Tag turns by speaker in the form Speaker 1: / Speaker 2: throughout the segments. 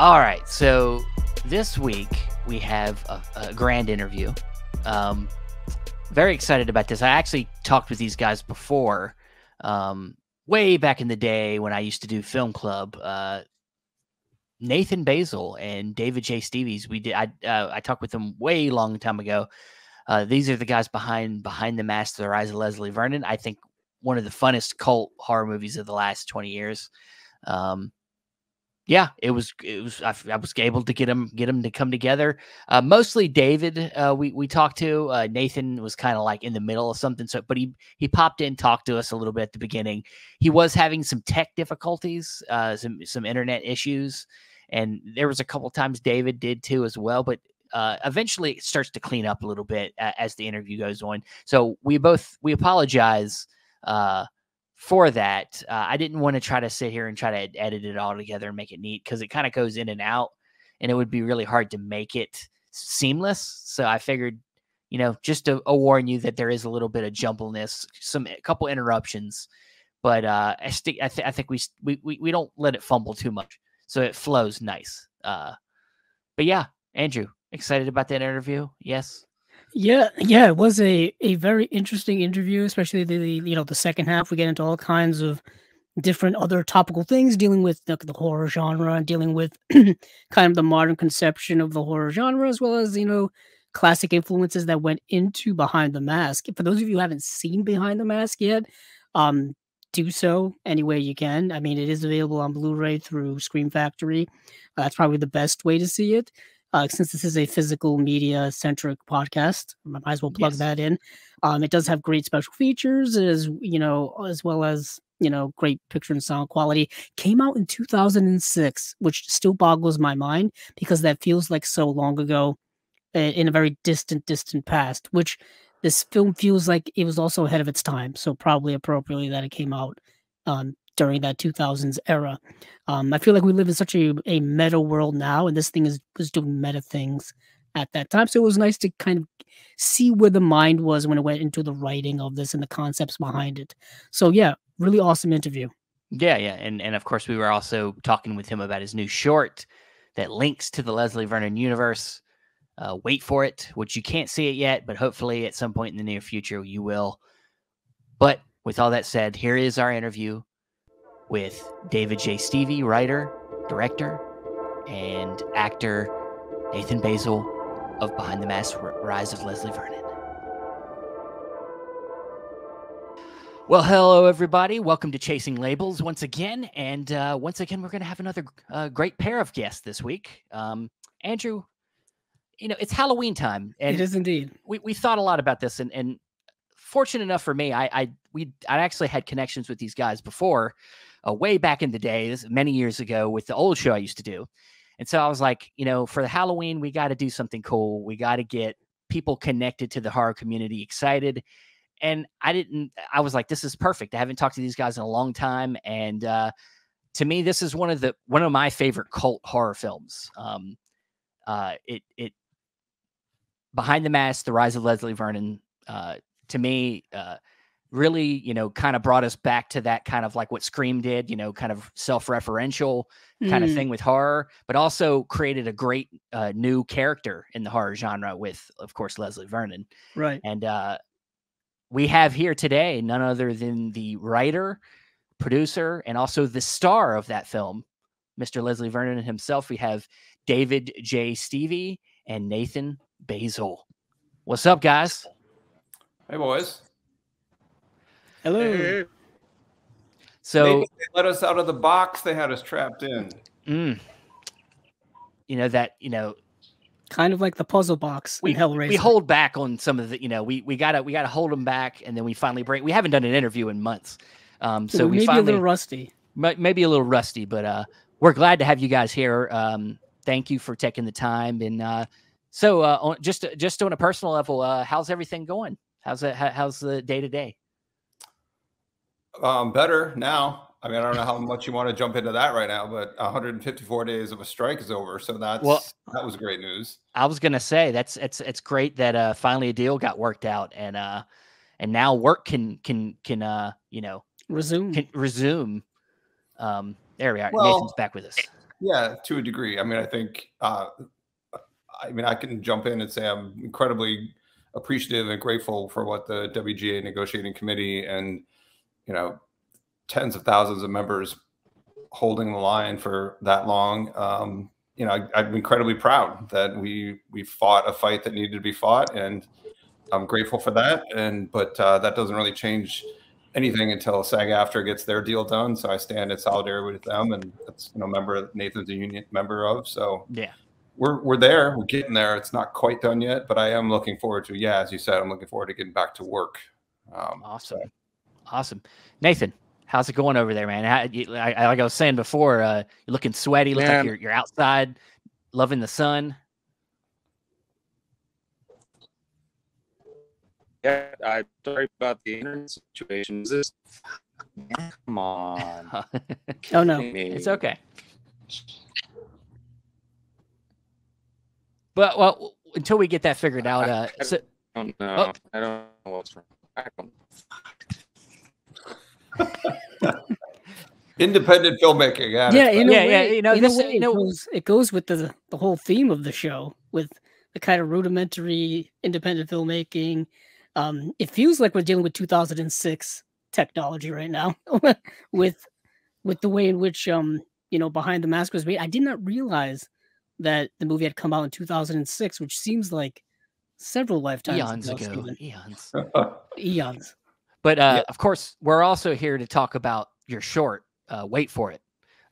Speaker 1: All right. So this week we have a, a grand interview. Um, very excited about this. I actually talked with these guys before, um, way back in the day when I used to do film club. Uh, Nathan Baesel and David J. Stevies. We did. I uh, I talked with them way long time ago. Uh, these are the guys behind behind the mask, the rise of Leslie Vernon. I think one of the funnest cult horror movies of the last twenty years. Um, yeah, it was. It was. I, I, was able to get them get them to come together. Uh, mostly David. Uh, we we talked to uh, Nathan was kind of like in the middle of something. So, but he he popped in, talked to us a little bit at the beginning. He was having some tech difficulties, uh, some some internet issues, and there was a couple times David did too as well. But uh, eventually, it starts to clean up a little bit as the interview goes on. So we both we apologize. For that. Uh, I didn't want to try to sit here and try to edit it all together and make it neat because it kind of goes in and out, and it would be really hard to make it seamless. So I figured, you know, just to, warn you that there is a little bit of jumbleness, some a couple interruptions, but uh, I, st- I, th- I think we, we we we don't let it fumble too much, so it flows nice. Uh, but yeah, Andrew, excited about that interview? Yes.
Speaker 2: Yeah, yeah, it was a a very interesting interview, especially the, the you know the second half. We get into all kinds of different other topical things, dealing with the, the horror genre and dealing with kind of the modern conception of the horror genre, as well as you know classic influences that went into Behind the Mask. For those of you who haven't seen Behind the Mask yet, um, do so any way you can. I mean, it is available on Blu-ray through Scream Factory. Uh, that's probably the best way to see it uh, since this is a physical media centric podcast, I might as well plug yes. that in. Um, it does have great special features, as you know, as well as you know, great picture and sound quality. Came out in 2006, which still boggles my mind because that feels like so long ago, in a very distant, distant past. Which this film feels like it was also ahead of its time, so probably appropriately that it came out um, during that 2000s era. Um, I feel like we live in such a, a meta world now, and this thing is was doing meta things at that time. So it was nice to kind of see where the mind was when it went into the writing of this and the concepts behind it. So yeah, really awesome interview.
Speaker 1: Yeah, yeah, and and of course we were also talking with him about his new short that links to the Leslie Vernon universe. Uh, wait for it, which you can't see it yet, but hopefully at some point in the near future you will. But with all that said, here is our interview with David J. Stieve, writer, director, and actor Nathan Baesel of Behind the Mask Rise of Leslie Vernon. Well, hello, everybody. Welcome to Chasing Labels once again. And uh, once again, we're going to have another uh, great pair of guests this week. Um, Andrew, you know, it's Halloween time.
Speaker 2: And it is indeed.
Speaker 1: We, we thought a lot about this. And, and fortunate enough for me, I, I, we, I actually had connections with these guys before uh, way back in the day, many years ago, with the old show I used to do. And so I was like, you know, for the Halloween, we got to do something cool. We got to get people connected to the horror community excited. And I didn't, I was like, this is perfect. I haven't talked to these guys in a long time. And uh, to me, this is one of the, one of my favorite cult horror films. Um, uh, it, it, Behind the Mask, The Rise of Leslie Vernon, uh, to me, uh, really, you know, kind of brought us back to that kind of like what Scream did, you know, kind of self-referential kind of mm. thing with horror, but also created a great uh, new character in the horror genre with, of course, Leslie Vernon.
Speaker 2: Right.
Speaker 1: And uh, we have here today none other than the writer, producer, and also the star of that film, Mr. Leslie Vernon himself. We have David J. Stieve and Nathan Baesel. What's up, guys?
Speaker 3: Hey, boys.
Speaker 2: Hello.
Speaker 1: So
Speaker 3: Maybe they let us out of the box. They had us trapped in.
Speaker 1: Mm, you know that you know,
Speaker 2: kind of like the puzzle box
Speaker 1: we,
Speaker 2: in Hellraiser.
Speaker 1: We hold back on some of the. You know, we we gotta we gotta hold them back, and then we finally break. We haven't done an interview in months, um, so, so we
Speaker 2: maybe
Speaker 1: finally,
Speaker 2: a little rusty.
Speaker 1: Maybe a little rusty, but uh, we're glad to have you guys here. Um, thank you for taking the time, and uh, so uh, on, just just on a personal level, uh, how's everything going? How's it? How's the day to day?
Speaker 3: Um, better now. I mean, I don't know how much you want to jump into that right now, but 154 days of a strike is over, so that's well, that was great news.
Speaker 1: I was gonna say that's it's it's great that uh finally a deal got worked out and uh and now work can can can uh you know
Speaker 2: resume
Speaker 1: can resume. Um, there we are. Well, Nathan's back with us.
Speaker 3: Yeah, to a degree. I mean, I think. Uh, I mean, I can jump in and say I'm incredibly appreciative and grateful for what the WGA negotiating committee and you know tens of thousands of members holding the line for that long. Um, you know, I, am incredibly proud that we we fought a fight that needed to be fought, and I'm grateful for that. And but uh, that doesn't really change anything until SAG-AFTRA gets their deal done. So I stand in solidarity with them, and that's you know member Nathan's a union member of. So
Speaker 1: yeah,
Speaker 3: we're we're there. We're getting there. It's not quite done yet, but I am looking forward to. Yeah, as you said, I'm looking forward to getting back to work.
Speaker 1: Um, awesome, so. Awesome, Nathan. How's it going over there, man? How, you, I, like I was saying before, uh, you're looking sweaty. Look like you're you're outside, loving the sun.
Speaker 4: Yeah, I'm sorry about the internet situation. Is this? Come on.
Speaker 2: oh no,
Speaker 1: it's okay. But well, until we get that figured out, uh,
Speaker 4: I, I so, don't know. Oh. I don't know what's wrong.
Speaker 3: Independent filmmaking.
Speaker 2: Yeah, yeah, yeah, way, yeah. You know, this, way, you know, it goes, it goes with the the whole theme of the show with the kind of rudimentary independent filmmaking. Um, it feels like we're dealing with 2006 technology right now, with with the way in which um you know behind the mask was made. I did not realize that the movie had come out in 2006, which seems like several lifetimes
Speaker 1: eons ago. Eons.
Speaker 2: eons.
Speaker 1: But uh, yeah. of course, we're also here to talk about your short. Uh, Wait for it,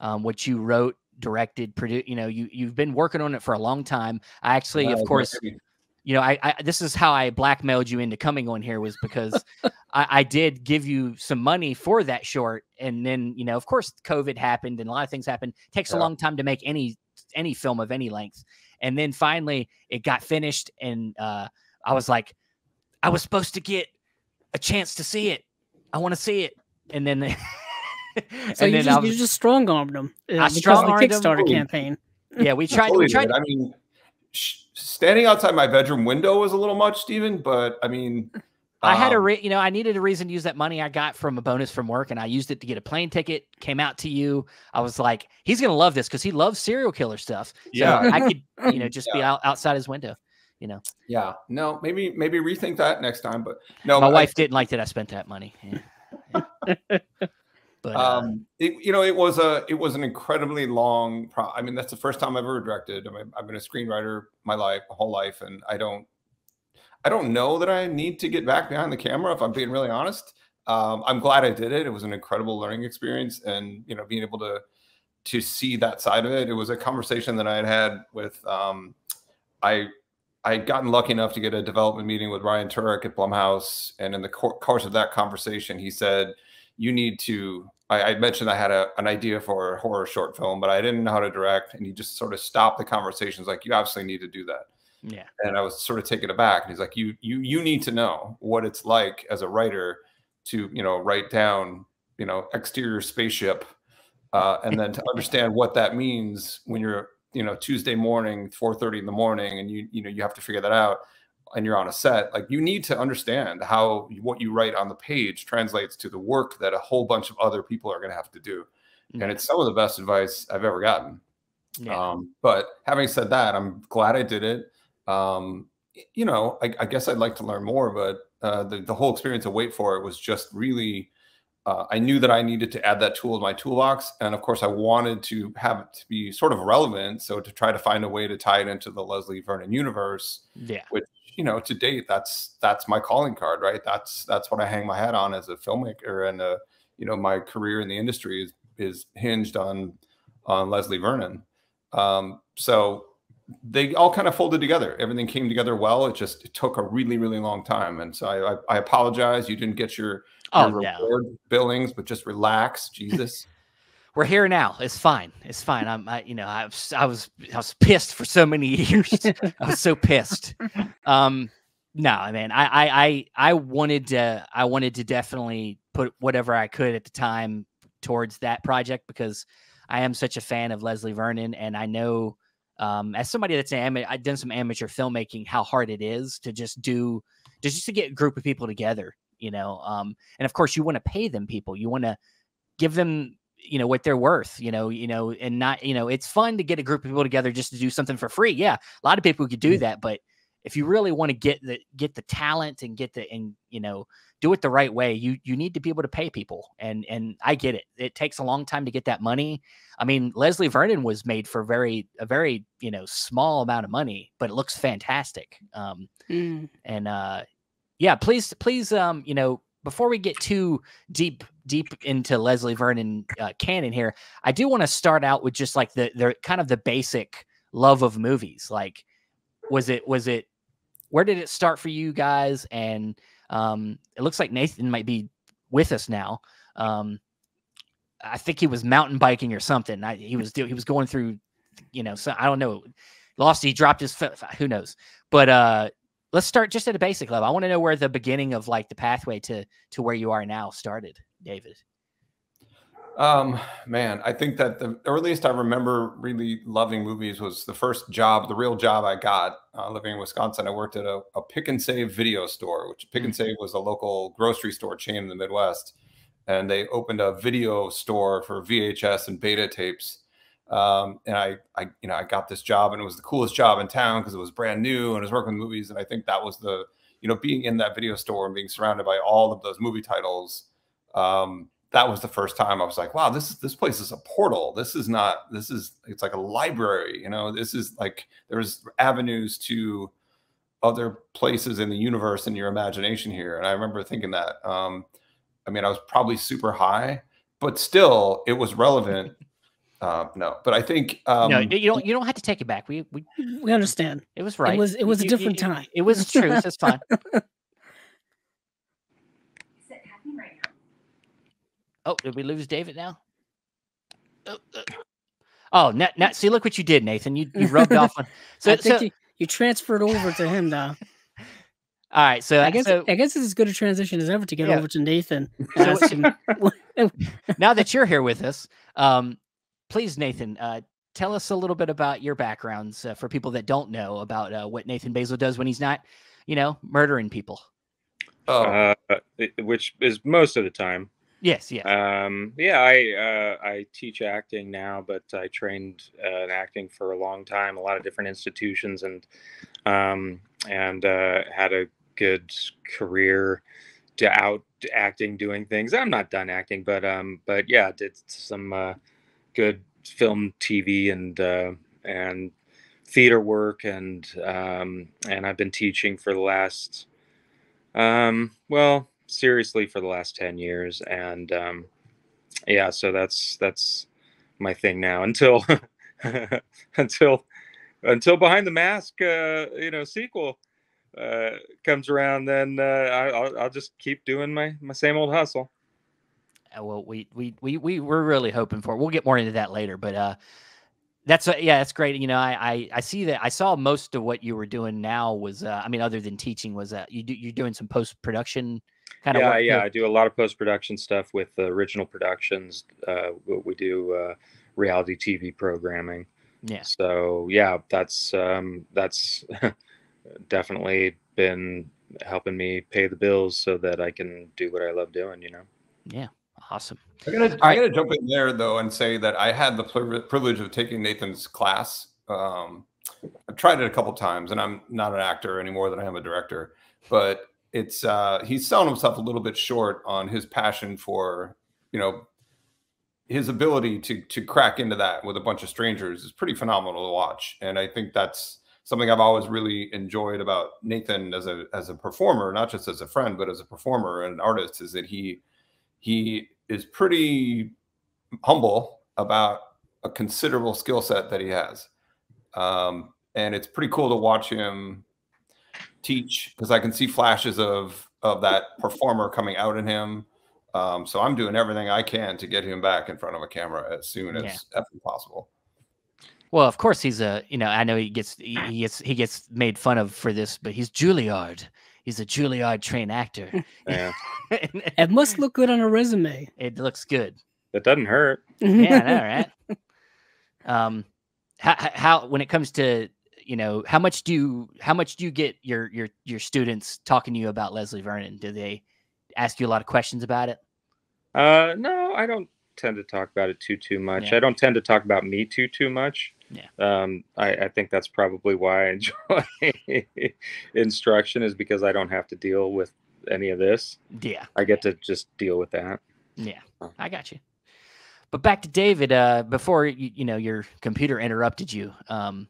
Speaker 1: um, which you wrote, directed, produced. You know, you you've been working on it for a long time. I actually, of course, you know, I, I, this is how I blackmailed you into coming on here was because I, I, did give you some money for that short, and then you know, of course, COVID happened and a lot of things happened. It takes yeah. a long time to make any any film of any length. And then finally it got finished and uh, I was like, I was supposed to get a chance to see it. I want to see it. And then
Speaker 2: so and you, then just, was, you just strong armed them uh, I because of the Kickstarter them. campaign.
Speaker 1: Yeah, we tried. we tried.
Speaker 3: I mean, standing outside my bedroom window was a little much, Stephen. But I mean,
Speaker 1: I had a um, re- you know I needed a reason to use that money I got from a bonus from work, and I used it to get a plane ticket. Came out to you. I was like, he's gonna love this because he loves serial killer stuff. So yeah, I could you know just yeah. be out, outside his window. You know.
Speaker 3: Yeah. No. Maybe maybe rethink that next time. But no,
Speaker 1: my wife didn't like that I spent that money. Yeah.
Speaker 3: yeah. but uh, um, it, you know, it was a it was an incredibly long. Pro- I mean, that's the first time I've ever directed. I mean, I've been a screenwriter my life, my whole life, and I don't I don't know that I need to get back behind the camera if I'm being really honest. Um, I'm glad I did it. It was an incredible learning experience, and you know, being able to to see that side of it. It was a conversation that I had had with um, I I had gotten lucky enough to get a development meeting with Ryan Turek at Blumhouse, and in the course of that conversation, he said, "You need to." I, I mentioned I had a, an idea for a horror short film, but I didn't know how to direct, and he just sort of stopped the conversations, like, "You absolutely need to do that."
Speaker 1: Yeah.
Speaker 3: And I was sort of taken aback. And he's like, you you you need to know what it's like as a writer to, you know, write down, you know, exterior spaceship. Uh, and then to understand what that means when you're, you know, Tuesday morning, 4:30 in the morning, and you, you know, you have to figure that out and you're on a set, like you need to understand how what you write on the page translates to the work that a whole bunch of other people are going to have to do. Mm-hmm. And it's some of the best advice I've ever gotten. Yeah. Um, but having said that, I'm glad I did it um, you know, I, I, guess I'd like to learn more, but uh, the, the whole experience of Wait For It was just really, uh, I knew that I needed to add that tool to my toolbox. And of course, I wanted to have it to be sort of relevant. So to try to find a way to tie it into the Leslie Vernon universe,
Speaker 1: yeah.
Speaker 3: which, you know, to date, that's that's my calling card, right? That's that's what I hang my hat on as a filmmaker, and uh, you know, my career in the industry is is hinged on on Leslie Vernon. Um, so they all kind of folded together. Everything came together well. It just it took a really, really long time. And so I, I, I apologize. You didn't get your,
Speaker 1: oh,
Speaker 3: reward no. billings, but just relax, Jesus.
Speaker 1: We're here now. It's fine. It's fine. I'm, I, you know, I was, I was, I was pissed for so many years. I was so pissed. Um, no, I mean, I, I, I, I wanted to, I wanted to definitely put whatever I could at the time towards that project because I am such a fan of Leslie Vernon, and I know um, as somebody that's an I've done some amateur filmmaking, how hard it is to just do, just to get a group of people together, you know. Um, and of course, you want to pay them people. You want to give them you know what they're worth you know you know and not you know it's fun to get a group of people together just to do something for free yeah a lot of people could do that but if you really want to get the get the talent and get the and you know do it the right way you you need to be able to pay people and and i get it it takes a long time to get that money i mean leslie vernon was made for very a very you know small amount of money but it looks fantastic um
Speaker 2: Mm.
Speaker 1: and uh yeah please please um you know before we get too deep deep into leslie vernon uh, canon here i do want to start out with just like the the kind of the basic love of movies like was it was it where did it start for you guys? And um it looks like nathan might be with us now. Um i think he was mountain biking or something. I, he was he was going through you know so i don't know. Lost he dropped his who knows? But uh let's start just at a basic level i want to know where the beginning of like the pathway to to where you are now started david
Speaker 3: Um, man, I think that the earliest I remember really loving movies was the first job, the real job I got uh, living in Wisconsin. I worked at a, a Pick and Save video store, which Pick and Save was a local grocery store chain in the Midwest, and they opened a video store for VHS and beta tapes. Um, and I, I, you know, I got this job, and it was the coolest job in town because it was brand new, and I was working with movies. And I think that was the, you know, being in that video store and being surrounded by all of those movie titles. Um, that was the first time I was like, wow, this is this place is a portal. This is not this is it's like a library, you know. This is like there's avenues to other places in the universe in your imagination here. And I remember thinking that. Um, I mean, I was probably super high, but still it was relevant. Uh, no, but I think um,
Speaker 1: no you don't you don't have to take it back we we
Speaker 2: We understand.
Speaker 1: it was right It
Speaker 2: was- it was a
Speaker 1: You- you-
Speaker 2: different
Speaker 1: you-
Speaker 2: time.
Speaker 1: it was the truth it's fine
Speaker 5: Is it happening right now?
Speaker 1: Oh, did we lose David now? Oh, uh, oh now, now, see, look what you did, Nathan. You you rubbed off on. So,
Speaker 2: I think
Speaker 1: so
Speaker 2: you, you transferred over to him now.
Speaker 1: all right. So,
Speaker 2: I guess
Speaker 1: so
Speaker 2: I guess it's as good a transition as ever to get
Speaker 1: Yeah.
Speaker 2: over to Nathan.
Speaker 1: So-
Speaker 2: Ask
Speaker 1: now that you're here with us, um, please, Nathan, uh, tell us a little bit about your backgrounds uh, for people that don't know about uh, what Nathan Baesel does when he's not, you know, murdering people.
Speaker 3: oh,
Speaker 4: Uh, which is most of the time.
Speaker 1: Yes, yes.
Speaker 4: Um, yeah, I uh, I teach acting now, but I trained uh, in acting for a long time, a lot of different institutions, and um, and uh, had a good career to out acting, doing things. I'm not done acting, but um, but yeah, did some uh, good film, TV, and uh, and theater work, and um, and I've been teaching for the last um, well, seriously for the last 10 years. And um, yeah, so that's that's my thing now until until until behind the mask uh, you know sequel uh, comes around then uh, I, I'll, I'll just keep doing my my same old hustle
Speaker 1: well, we we we we we're really hoping for. it. We'll get more into that later, but uh, that's uh, yeah, that's great. You know, I, I I see that I saw most of what you were doing now was uh, I mean, other than teaching, was uh, you do you're doing some post production kind of
Speaker 4: yeah yeah i do a lot of post-production stuff with the original productions uh, we we do uh, reality tv programming
Speaker 1: yeah.
Speaker 4: so yeah that's um, that's definitely been helping me pay the bills so that i can do what i love doing you know
Speaker 1: Yeah, awesome.
Speaker 3: I'm gonna,
Speaker 1: All
Speaker 3: I'm
Speaker 1: right.
Speaker 3: gonna jump in there though and say that I had the privilege of taking Nathan's class. Um, I've tried it a couple times, and I'm not an actor any more than I am a director. But it's uh, he's selling himself a little bit short on his passion for you know his ability to to crack into that with a bunch of strangers is pretty phenomenal to watch, and I think that's something I've always really enjoyed about Nathan as a as a performer, not just as a friend, but as a performer and an artist, is that he he is pretty humble about a considerable skill set that he has. Um, and it's pretty cool to watch him teach because I can see flashes of of that performer coming out in him. Um, so I'm doing everything I can to get him back in front of a camera as soon as
Speaker 1: Yeah.
Speaker 3: possible.
Speaker 1: Well, of course he's a you know I know he gets he, he gets he gets made fun of for this, but he's Juilliard. He's a Juilliard trained actor.
Speaker 4: yeah
Speaker 2: it must look good on a resume.
Speaker 1: it looks good.
Speaker 4: It doesn't hurt
Speaker 1: Yeah, I know, right? Um, how, how when it comes to you know how much do you how much do you get your your your students talking to you about Leslie Vernon? Do they ask you a lot of questions about it?
Speaker 4: Uh, no, I don't tend to talk about it too too much.
Speaker 1: Yeah.
Speaker 4: I don't tend to talk about me too too much.
Speaker 1: Yeah.
Speaker 4: Um, I, I think that's probably why I enjoy instruction is because I don't have to deal with any of this.
Speaker 1: Yeah.
Speaker 4: I get to just deal with that.
Speaker 1: Yeah, I got you. But back to David. Uh, before you, you know your computer interrupted you. Um,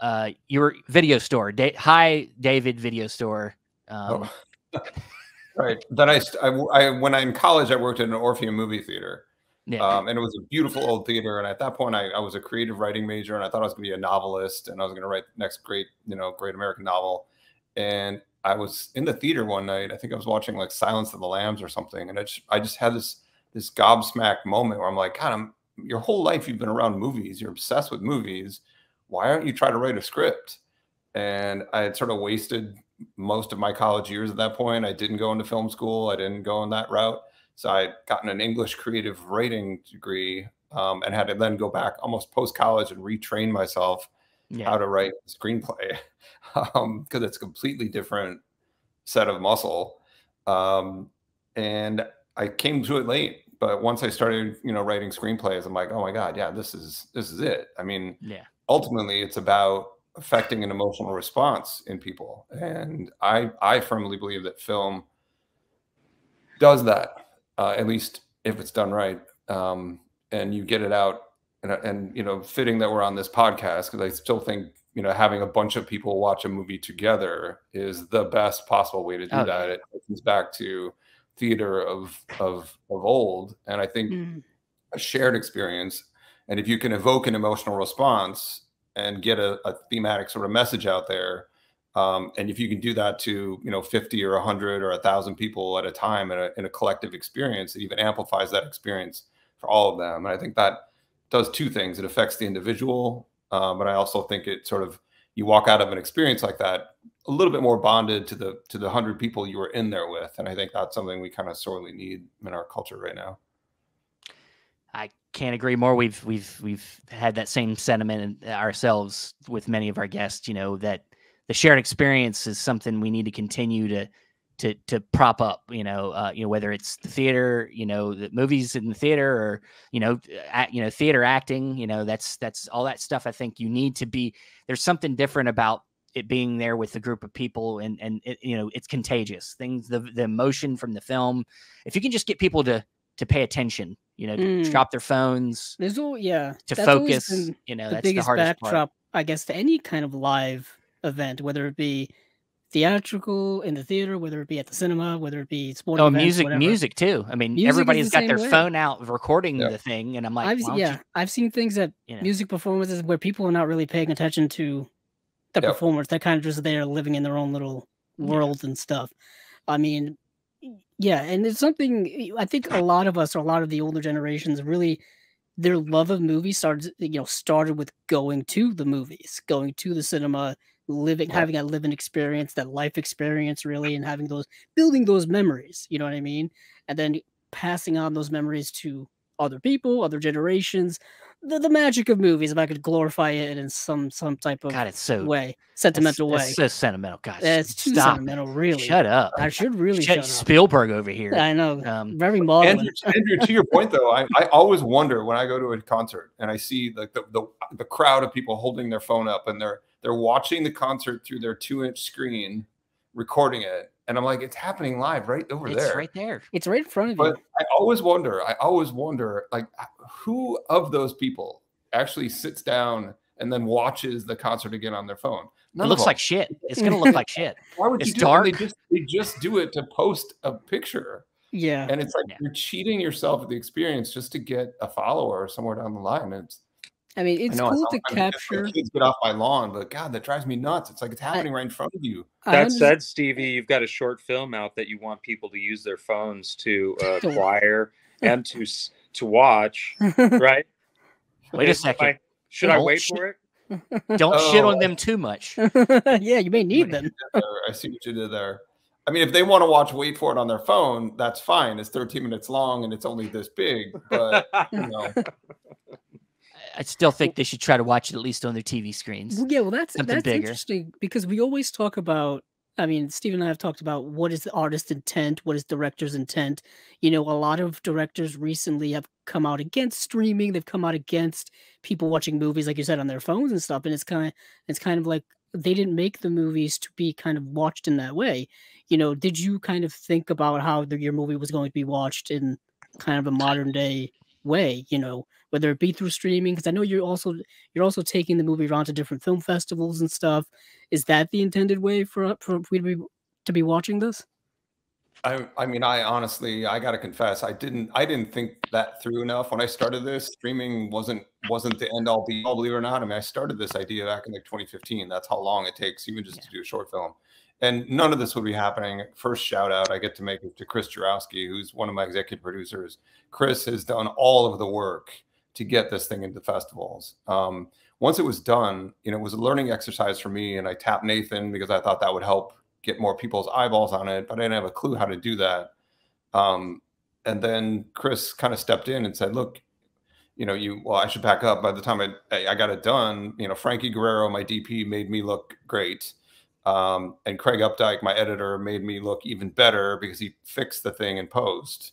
Speaker 1: uh, your video store. Da- Hi, David. Video store. Um,
Speaker 3: Oh. right. Then I, st- I, w- I- when I in college, I worked at an Orpheum movie theater,
Speaker 1: yeah.
Speaker 3: um, and it was a beautiful old theater. And at that point, I, I was a creative writing major, and I thought I was going to be a novelist, and I was going to write the next great, you know, great American novel. And I was in the theater one night. I think I was watching like Silence of the Lambs or something, and I just, I just had this this gobsmack moment where I'm like, God, I'm your whole life you've been around movies, you're obsessed with movies. Why aren't you trying to write a script? And I had sort of wasted most of my college years at that point. I didn't go into film school. I didn't go in that route. So I had gotten an English creative writing degree um, and had to then go back almost post college and retrain myself
Speaker 1: yeah.
Speaker 3: how to write a screenplay because it's a completely different set of muscle. Um, and I came to it late, but once I started, you know, writing screenplays, I'm like, oh my god, yeah, this is this is it. I mean,
Speaker 1: Yeah.
Speaker 3: ultimately, it's about affecting an emotional response in people, and I I firmly believe that film does that, uh, at least if it's done right, um, and you get it out. And, and you know, fitting that we're on this podcast because I still think you know having a bunch of people watch a movie together is the best possible way to do
Speaker 1: Oh,
Speaker 3: that. It comes back to theater of of of old, and I think
Speaker 2: Mm.
Speaker 3: a shared experience. And if you can evoke an emotional response and get a, a thematic sort of message out there, um, and if you can do that to you know 50 or 100 or 1,000 people at a time in a, in a collective experience, it even amplifies that experience for all of them. And I think that does two things: it affects the individual, uh, but I also think it sort of you walk out of an experience like that a little bit more bonded to the to the hundred people you were in there with. And I think that's something we kind of sorely need in our culture right now.
Speaker 1: I can't agree more. We've we've we've had that same sentiment ourselves with many of our guests. You know that the shared experience is something we need to continue to to to prop up. You know, uh, you know whether it's the theater, you know, the movies in the theater, or you know, act, you know, theater acting. You know, that's that's all that stuff. I think you need to be. There's something different about it being there with a group of people, and and it, you know, it's contagious. Things the the emotion from the film. If you can just get people to to pay attention, you know, to
Speaker 2: Mm.
Speaker 1: drop their phones,
Speaker 2: There's all yeah.
Speaker 1: to focus. You know,
Speaker 2: the
Speaker 1: that's the
Speaker 2: biggest
Speaker 1: hardest
Speaker 2: backdrop,
Speaker 1: part.
Speaker 2: I guess, to any kind of live event, whether it be theatrical in the theater, whether it be at the cinema, whether it be sporting
Speaker 1: Oh,
Speaker 2: events,
Speaker 1: music,
Speaker 2: whatever.
Speaker 1: music too. I mean,
Speaker 2: Music is
Speaker 1: everybody's
Speaker 2: the
Speaker 1: got their
Speaker 2: way.
Speaker 1: phone out recording
Speaker 3: Yeah.
Speaker 1: the thing, and I'm like,
Speaker 2: I've
Speaker 1: why
Speaker 2: se-
Speaker 1: don't
Speaker 2: yeah,
Speaker 1: you,
Speaker 2: I've seen things at
Speaker 1: you know,
Speaker 2: music performances where people are not really paying attention to the
Speaker 3: Yep.
Speaker 2: performers. They're kind of just there living in their own little
Speaker 1: Yeah.
Speaker 2: worlds and stuff. I mean, yeah, and it's something I think a lot of us or a lot of the older generations really their love of movies started you know started with going to the movies, going to the cinema, living
Speaker 3: Yeah.
Speaker 2: having that living experience, that life experience really and having those building those memories, you know what I mean? And then passing on those memories to other people, other generations. The, the magic of movies, if I could glorify it in some some type of
Speaker 1: God, it's so
Speaker 2: way,
Speaker 1: that's-
Speaker 2: sentimental
Speaker 1: that's
Speaker 2: way.
Speaker 1: so sentimental. Gosh,
Speaker 2: It's too
Speaker 1: stop.
Speaker 2: sentimental, really.
Speaker 1: Shut up.
Speaker 2: I should really
Speaker 1: Shut-
Speaker 2: shut up.
Speaker 1: Spielberg over here.
Speaker 2: I know.
Speaker 1: Um,
Speaker 2: Very maudlin.
Speaker 3: Andrew, Andrew, to your point though, I, I always wonder when I go to a concert and I see like the, the the crowd of people holding their phone up and they're they're watching the concert through their two inch screen, recording it, and I'm like, it's happening live right over
Speaker 1: it's
Speaker 3: there.
Speaker 1: It's right there.
Speaker 2: It's right in front of you.
Speaker 3: But
Speaker 2: you.
Speaker 3: I always wonder, I always wonder, like, who of those people actually sits down and then watches the concert again on their phone?
Speaker 1: It
Speaker 3: None of
Speaker 1: looks
Speaker 3: them.
Speaker 1: like shit. It's gonna look like shit.
Speaker 3: Why would
Speaker 1: it's
Speaker 3: you do it? They just they just do it to post a picture.
Speaker 2: Yeah.
Speaker 3: And it's like
Speaker 1: Yeah.
Speaker 3: you're cheating yourself at the experience just to get a follower somewhere down the line. It's
Speaker 2: I mean,
Speaker 3: I
Speaker 2: it's
Speaker 3: know I
Speaker 2: cool
Speaker 3: sound
Speaker 2: to
Speaker 3: like I'm just like,
Speaker 2: capture.
Speaker 3: kids get off my lawn, but God, that drives me nuts. It's like it's happening right in front of you.
Speaker 4: That said, Stieve, you've got a short film out that you want people to use their phones to uh, acquire and to to watch, right?
Speaker 1: Wait a
Speaker 4: Is-
Speaker 1: second.
Speaker 4: I- should I
Speaker 1: Oh,
Speaker 4: wait
Speaker 1: shit.
Speaker 4: for it?
Speaker 1: Don't shit
Speaker 3: Oh,
Speaker 1: on them too much.
Speaker 2: yeah, you may need them.
Speaker 3: I see what you did there. I mean, if they want to watch Wait for It on their phone, that's fine. It's 13 minutes long and it's only this big. But you know,
Speaker 1: I still think they should try to watch it at least on their TV screens.
Speaker 2: Well, yeah, well, that's
Speaker 1: Something
Speaker 2: that's
Speaker 1: bigger.
Speaker 2: interesting because we always talk about I mean, Steve and I have talked about what is the artist's intent, what is director's intent. You know, a lot of directors recently have come out against streaming. They've come out against people watching movies, like you said, on their phones and stuff. And it's kind of it's kind of like they didn't make the movies to be kind of watched in that way. You know, did you kind of think about how the, your movie was going to be watched in kind of a modern day way? You know, whether it be through streaming, because I know you're also you're also taking the movie around to different film festivals and stuff. Is that the intended way for uh, for we to be to be watching this?
Speaker 3: I, I mean, I honestly, I gotta confess, I didn't, I didn't think that through enough when I started this. Streaming wasn't wasn't the end all be all, believe it or not. I mean, I started this idea back in like 2015. That's how long it takes, even just yeah. to do a short film. And none of this would be happening. First shout out I get to make to Chris Jarowski, who's one of my executive producers. Chris has done all of the work to get this thing into festivals. Um, once it was done, you know, it was a learning exercise for me, and I tapped Nathan because I thought that would help get more people's eyeballs on it, but I didn't have a clue how to do that. Um, and then Chris kind of stepped in and said, "Look, you know, you well, I should back up. By the time I I got it done, you know, Frankie Guerrero, my DP, made me look great, um, and Craig Updike, my editor, made me look even better because he fixed the thing in post."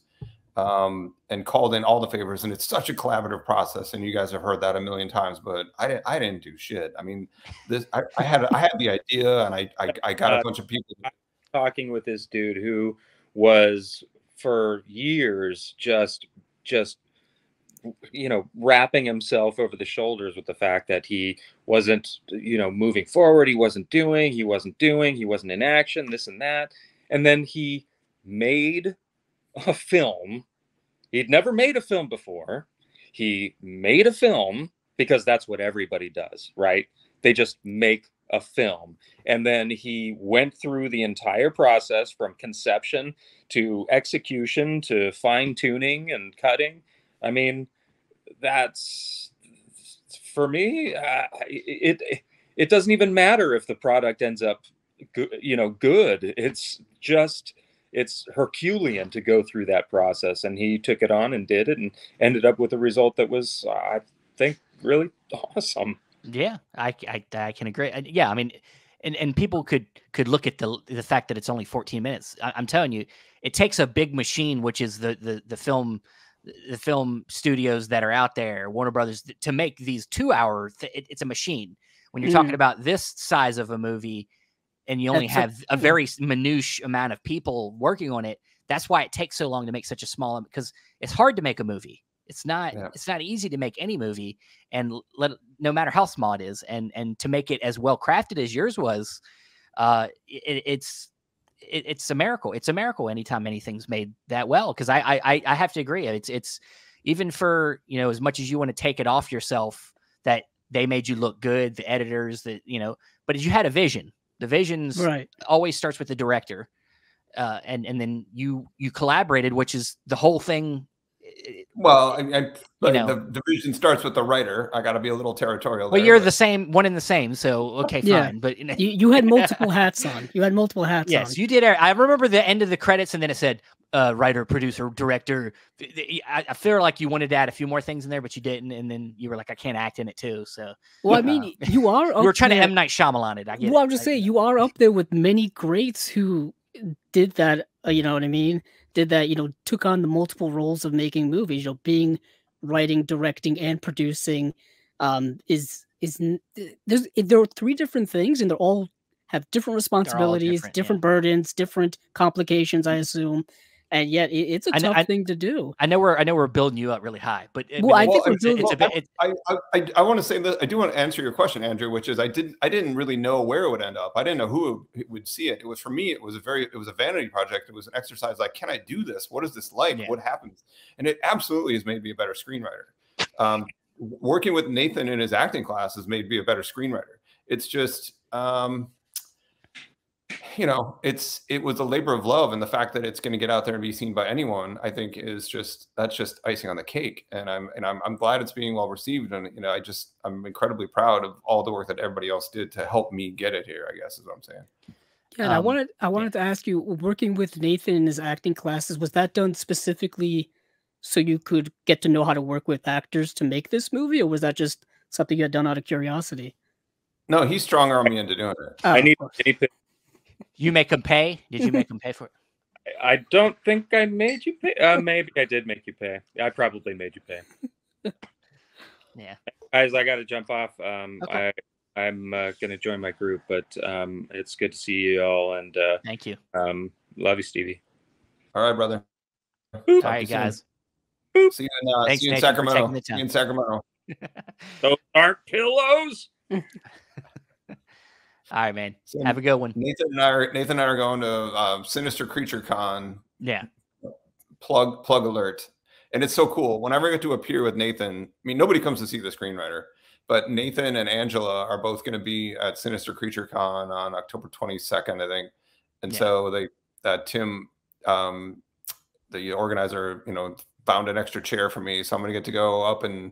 Speaker 3: um, and called in all the favors. And it's such a collaborative process. And you guys have heard that a million times, but I didn't, I didn't do shit. I mean, this, I, I had, I had the idea and I, I, I got a uh, bunch of people
Speaker 4: talking with this dude who was for years just, just, you know, wrapping himself over the shoulders with the fact that he wasn't, you know, moving forward. He wasn't doing, he wasn't doing, he wasn't in action, this and that. And then he made a film. He'd never made a film before. He made a film because that's what everybody does, right? They just make a film. And then he went through the entire process from conception to execution to fine tuning and cutting. I mean, that's for me, uh, it, it doesn't even matter if the product ends up you know good. It's just it's Herculean to go through that process. And he took it on and did it and ended up with a result that was, I think, really awesome.
Speaker 1: Yeah, I, I, I can agree. Yeah, I mean, and, and people could could look at the the fact that it's only 14 minutes. I, am telling you, it takes a big machine, which is the the the film the film studios that are out there, Warner Brothers, to make these two hour. Th- it, it's a machine. When you're mm. talking about this size of a movie, and you only that's have a, a very minute amount of people working on it that's why it takes so long to make such a small because it's hard to make a movie it's not yeah. it's not easy to make any movie and let no matter how small it is and and to make it as well crafted as yours was uh it, it's it, it's a miracle it's a miracle anytime anything's made that well because I, I i have to agree it's it's even for you know as much as you want to take it off yourself that they made you look good the editors that you know but you had a vision the visions
Speaker 2: right.
Speaker 1: always starts with the director, uh, and and then you you collaborated, which is the whole thing.
Speaker 3: Well, I, I, you know, the division starts with the writer. I got to be a little territorial.
Speaker 1: Well,
Speaker 3: there,
Speaker 1: you're
Speaker 3: but...
Speaker 1: the same one in the same, so okay, fine.
Speaker 2: Yeah.
Speaker 1: But
Speaker 2: you, you had multiple hats on. You had multiple hats
Speaker 1: yes,
Speaker 2: on.
Speaker 1: you did. I remember the end of the credits, and then it said uh, writer, producer, director. I, I, feel like you wanted to add a few more things in there, but you didn't, and then you were like, I can't act in it too. So,
Speaker 2: well, I mean, you are.
Speaker 1: you were trying there. to M Night Shyamalan it. I get.
Speaker 2: Well,
Speaker 1: it.
Speaker 2: I'm just saying you are up there with many greats who did that. Uh, you know what I mean? Did that? You know, took on the multiple roles of making movies. You know, being writing, directing, and producing. Um, is is there's there are three different things, and they're all have different responsibilities, different, different yeah. burdens, different complications. I assume and yet it's a tough I, thing to do.
Speaker 1: I know we're I know we're building you up really high, but
Speaker 2: well, I, think it's, it's,
Speaker 3: a bit. I, I, I want to say that I do want to answer your question, Andrew, which is I didn't I didn't really know where it would end up. I didn't know who would see it. It was for me. It was a very it was a vanity project. It was an exercise like, can I do this? What is this like? Yeah. What happens? And it absolutely has made me a better screenwriter. Um, working with Nathan in his acting class has made me a better screenwriter. It's just. Um, you know, it's it was a labor of love, and the fact that it's going to get out there and be seen by anyone, I think, is just that's just icing on the cake. And I'm and I'm I'm glad it's being well received, and you know, I just I'm incredibly proud of all the work that everybody else did to help me get it here. I guess is what I'm saying.
Speaker 2: Yeah, um, I wanted I wanted yeah. to ask you, working with Nathan in his acting classes, was that done specifically so you could get to know how to work with actors to make this movie, or was that just something you had done out of curiosity?
Speaker 3: No, he strong armed me into doing it.
Speaker 4: Oh, I need, I need
Speaker 1: You make them pay? Did you make them pay for it?
Speaker 4: I don't think I made you pay. Uh, maybe I did make you pay. I probably made you pay.
Speaker 1: Yeah.
Speaker 4: Guys, I got to jump off. Um,
Speaker 1: Okay.
Speaker 4: I I'm uh, gonna join my group, but um, it's good to see you all, and uh,
Speaker 1: Thank you.
Speaker 4: um, love you, Stieve.
Speaker 3: All right, brother.
Speaker 1: All
Speaker 3: to
Speaker 1: right,
Speaker 3: you soon.
Speaker 1: guys.
Speaker 3: See you in, uh,
Speaker 1: Thanks,
Speaker 3: see you in
Speaker 1: Nathan, for taking
Speaker 3: Sacramento. See you in Sacramento.
Speaker 4: Those aren't pillows.
Speaker 1: All right, man.
Speaker 3: So
Speaker 1: Have a good one.
Speaker 3: Nathan and I are Nathan and I are going to uh, Sinister Creature Con.
Speaker 1: Yeah.
Speaker 3: Plug plug alert, and it's so cool. Whenever I get to appear with Nathan, I mean nobody comes to see the screenwriter, but Nathan and Angela are both going to be at Sinister Creature Con on October 22nd, I think. And
Speaker 1: Yeah.
Speaker 3: so they uh, Tim, um, the organizer, you know, found an extra chair for me, so I'm going to get to go up and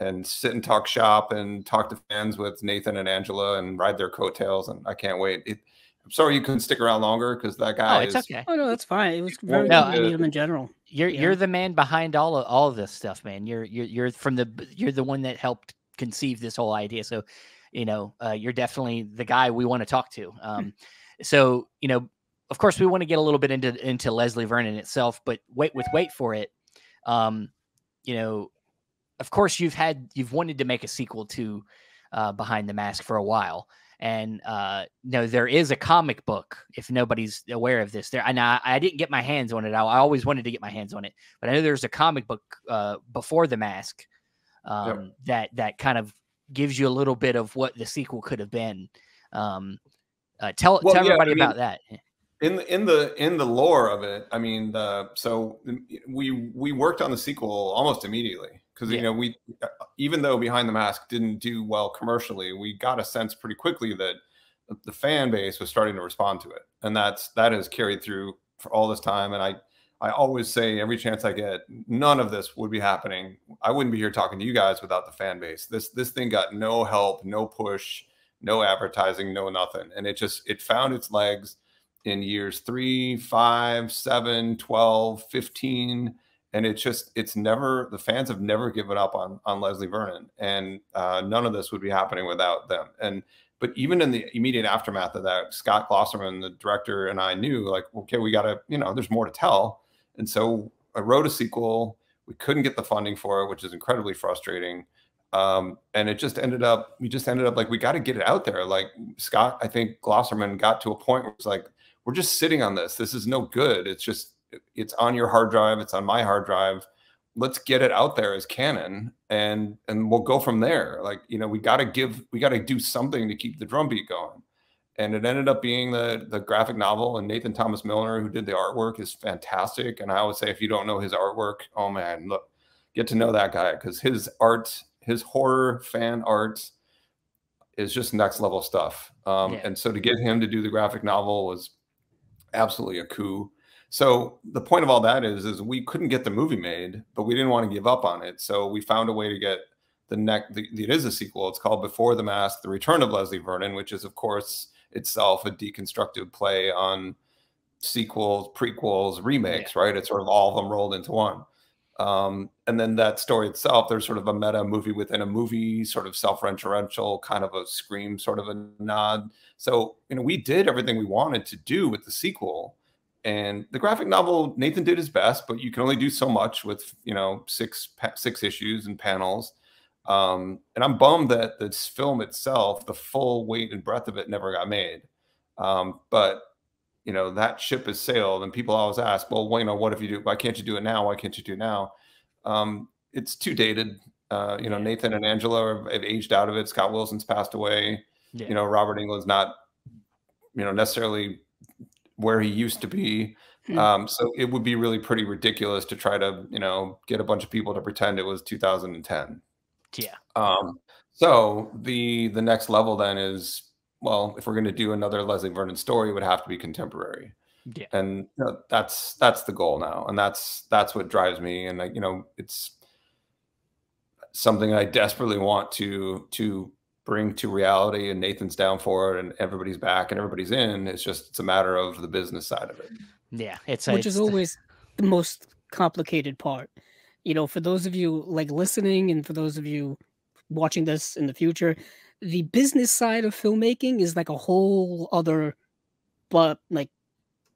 Speaker 3: and sit and talk shop and talk to fans with Nathan and Angela and ride their coattails. And I can't wait. It, I'm sorry you couldn't stick around longer because that guy
Speaker 1: Oh, it's
Speaker 3: is
Speaker 1: okay.
Speaker 2: Oh no, that's fine. It was very
Speaker 1: no,
Speaker 2: good to
Speaker 1: I-
Speaker 2: meet him in general.
Speaker 1: You're
Speaker 2: Yeah.
Speaker 1: you're the man behind all of all of this stuff, man. You're you're you're from the you're the one that helped conceive this whole idea. So, you know, uh, you're definitely the guy we want to talk to. Um, so you know, of course, we want to get a little bit into into Leslie Vernon itself, but wait with wait for it. Um, you know, of course, you've had you've wanted to make a sequel to uh, Behind the Mask for a while. And uh, no, there is a comic book. If nobody's aware of this, there and I, I didn't get my hands on it. I, I always wanted to get my hands on it, but I know there's a comic book uh, before the mask um, that that kind of gives you a little bit of what the sequel could have been. Um, uh, tell
Speaker 3: Well,
Speaker 1: tell
Speaker 3: yeah,
Speaker 1: everybody
Speaker 3: I mean,
Speaker 1: about that.
Speaker 3: in the in the in the lore of it i mean the so we we worked on the sequel almost immediately because
Speaker 1: Yeah.
Speaker 3: you know we uh, even though behind the mask didn't do well commercially we got a sense pretty quickly that the fan base was starting to respond to it and that's that has carried through for all this time and i i always say every chance i get none of this would be happening i wouldn't be here talking to you guys without the fan base this this thing got no help no push no advertising no nothing and it just it found its legs in years three, five, seven, 12, 15. And it's just, it's never, the fans have never given up on, on Leslie Vernon. And uh, none of this would be happening without them. And, but even in the immediate aftermath of that, Scott Glosserman, the director, and I knew like, okay, we got to, you know, there's more to tell. And so I wrote a sequel. We couldn't get the funding for it, which is incredibly frustrating. Um, and it just ended up, we just ended up like, we got to get it out there. Like Scott, I think Glosserman got to a point where it's like, we're just sitting on this. This is no good. It's just it's on your hard drive. It's on my hard drive. Let's get it out there as canon, and and we'll go from there. Like you know, we got to give, we got to do something to keep the drumbeat going. And it ended up being the the graphic novel. And Nathan Thomas Milner, who did the artwork, is fantastic. And I always say, if you don't know his artwork, oh man, look, get to know that guy because his art, his horror fan art, is just next level stuff. Um,
Speaker 1: Yeah.
Speaker 3: And so to get him to do the graphic novel was absolutely a coup. So the point of all that is, is we couldn't get the movie made, but we didn't want to give up on it. So we found a way to get the neck. The, it is a sequel. It's called Before the Mask: The Return of Leslie Vernon, which is, of course, itself a deconstructive play on sequels, prequels, remakes. Right? It's sort of all of them rolled into one. Um, and then that story itself, there's sort of a meta movie within a movie, sort of self-referential, kind of a scream, sort of a nod. So, you know, we did everything we wanted to do with the sequel. And the graphic novel, Nathan did his best, but you can only do so much with, you know, six six issues and panels. Um, and I'm bummed that this film itself, the full weight and breadth of it, never got made. Um, but you know that ship has sailed, and people always ask, "Well, well, you know, what if you do? Why can't you do it now? Why can't you do it now?" Um, it's too dated. Uh, you know. Nathan and Angela have, have aged out of it. Scott Wilson's passed away
Speaker 1: Yeah.
Speaker 3: you know robert englund's not you know necessarily where he used to be
Speaker 2: Hmm.
Speaker 3: um so it would be really pretty ridiculous to try to you know get a bunch of people to pretend it was 2010
Speaker 1: yeah.
Speaker 3: um so the the next level then is well if we're going to do another leslie vernon story it would have to be contemporary
Speaker 1: Yeah.
Speaker 3: and you know, that's that's the goal now and that's that's what drives me and like you know it's something i desperately want to to bring to reality and nathan's down for it and everybody's back and everybody's in it's just it's a matter of the business side of it
Speaker 1: Yeah. It's
Speaker 2: which
Speaker 1: it's
Speaker 2: is always the most complicated part. You know, for those of you like listening and for those of you watching this in the future, the business side of filmmaking is like a whole other but like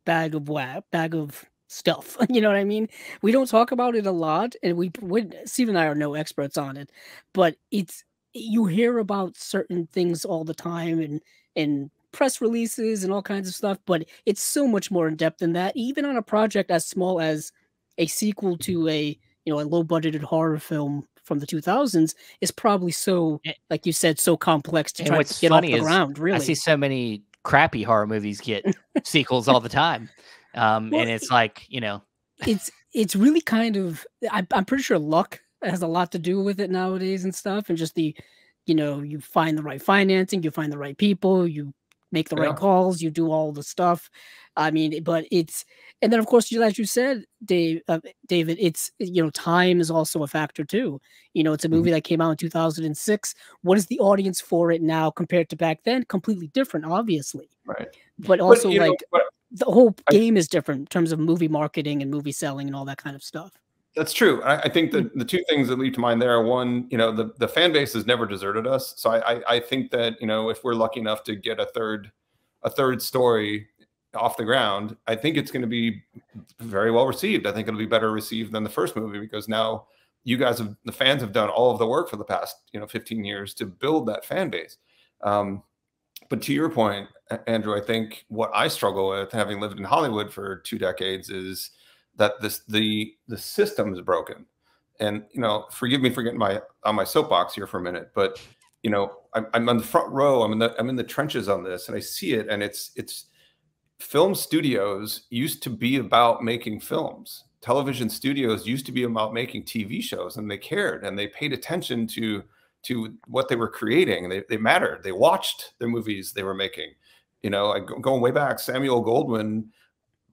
Speaker 2: bag of whack, bag of stuff. You know what I mean? We don't talk about it a lot, and we, we Steve and I are no experts on it, but it's you hear about certain things all the time and and press releases and all kinds of stuff, but it's so much more in depth than that. Even on a project as small as a sequel to a you know a low budgeted horror film from the 2000s is probably so like you said so complex to
Speaker 1: And
Speaker 2: try to get off the ground really
Speaker 1: I see so many crappy horror movies get sequels all the time. Um,
Speaker 2: Well,
Speaker 1: and it's like, you know,
Speaker 2: it's it's really kind of I, i'm pretty sure luck has a lot to do with it nowadays and stuff and just the you know you find the right financing you find the right people you make the
Speaker 3: Yeah.
Speaker 2: right calls you do all the stuff i mean but it's and then of course you- as you said dave uh, david it's you know time is also a factor too you know it's a
Speaker 3: Mhm.
Speaker 2: movie that came out in 2006 what is the audience for it now compared to back then completely different obviously
Speaker 3: Right.
Speaker 2: but also
Speaker 3: know,
Speaker 2: like
Speaker 3: but
Speaker 2: the whole
Speaker 3: I-
Speaker 2: game is different in terms of movie marketing and movie selling and all that kind of stuff
Speaker 3: That's true. I, I think
Speaker 2: Hmm.
Speaker 3: the, the two things that lead to mind there are one, you know, the, the fan base has never deserted us. So I, I, I think that, you know, if we're lucky enough to get a third, a third story off the ground, I think it's going to be very well received. I think it'll be better received than the first movie because now you guys have, the fans have done all of the work for the past, you know, 15 years to build that fan base. Um, but to your point, Andrew, I think what I struggle with having lived in Hollywood for two decades is, that this the the system is broken. And you know forgive me for getting my on my soapbox here for a minute but you know I'm, I'm on the front row i'm in the i'm in the trenches on this and i see it and it's it's film studios used to be about making films. Television studios used to be about making tv shows and they cared and they paid attention to to what they were creating they, they mattered. They watched the movies they were making. You know going way back samuel goldwyn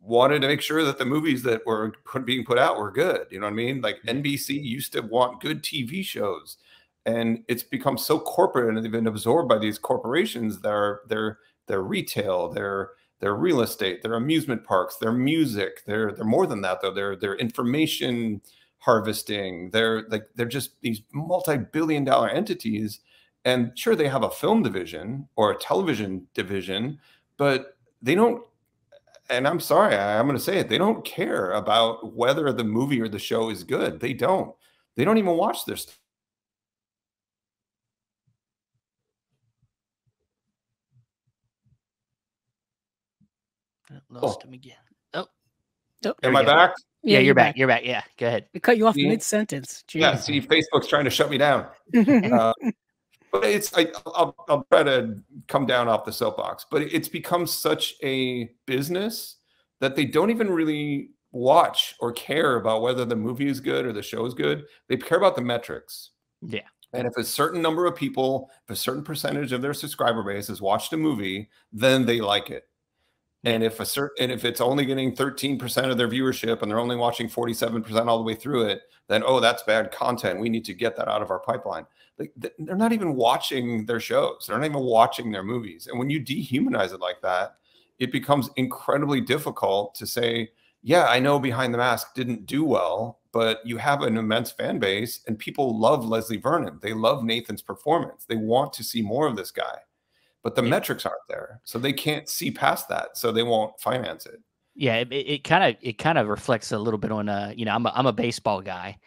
Speaker 3: wanted to make sure that the movies that were put, being put out were good. You know what I mean? Like NBC used to want good TV shows, and it's become so corporate, and they've been absorbed by these corporations that are their their retail, their their real estate, their amusement parks, their music. They're they're more than that though. They're they're information harvesting. They're like they're just these multi-billion dollar entities. And sure, they have a film division or a television division, but they don't and I'm sorry, I, I'm going to say it. They don't care about whether the movie or the show is good. They don't. They don't even watch their stuff.
Speaker 1: I lost him again. Oh,
Speaker 2: Oh,
Speaker 1: there
Speaker 3: Am I
Speaker 1: go.
Speaker 3: back?
Speaker 1: Yeah, you're back. You're back. Yeah, go ahead.
Speaker 2: It cut you off mid sentence.
Speaker 3: Yeah. See, Facebook's trying to shut me down. Uh, but it's I, I'll, I'll try to come down off the soapbox. But it's become such a business that they don't even really watch or care about whether the movie is good or the show is good. They care about the metrics.
Speaker 1: Yeah.
Speaker 3: And if a certain number of people, if a certain percentage of their subscriber base has watched a movie, then they like it. And if a certain and if it's only getting 13% of their viewership and they're only watching 47% all the way through it, then oh, that's bad content. We need to get that out of our pipeline. Like they're not even watching their shows. They're not even watching their movies. And when you dehumanize it like that, it becomes incredibly difficult to say, yeah, I know Behind the Mask didn't do well, but you have an immense fan base and people love Leslie Vernon. They love Nathan's performance. They want to see more of this guy. But the
Speaker 1: Yeah.
Speaker 3: metrics aren't there. So they can't see past that. So they won't finance it.
Speaker 1: Yeah, it- it kind of it kind of reflects a little bit on uh you know I'm a, I'm a baseball guy,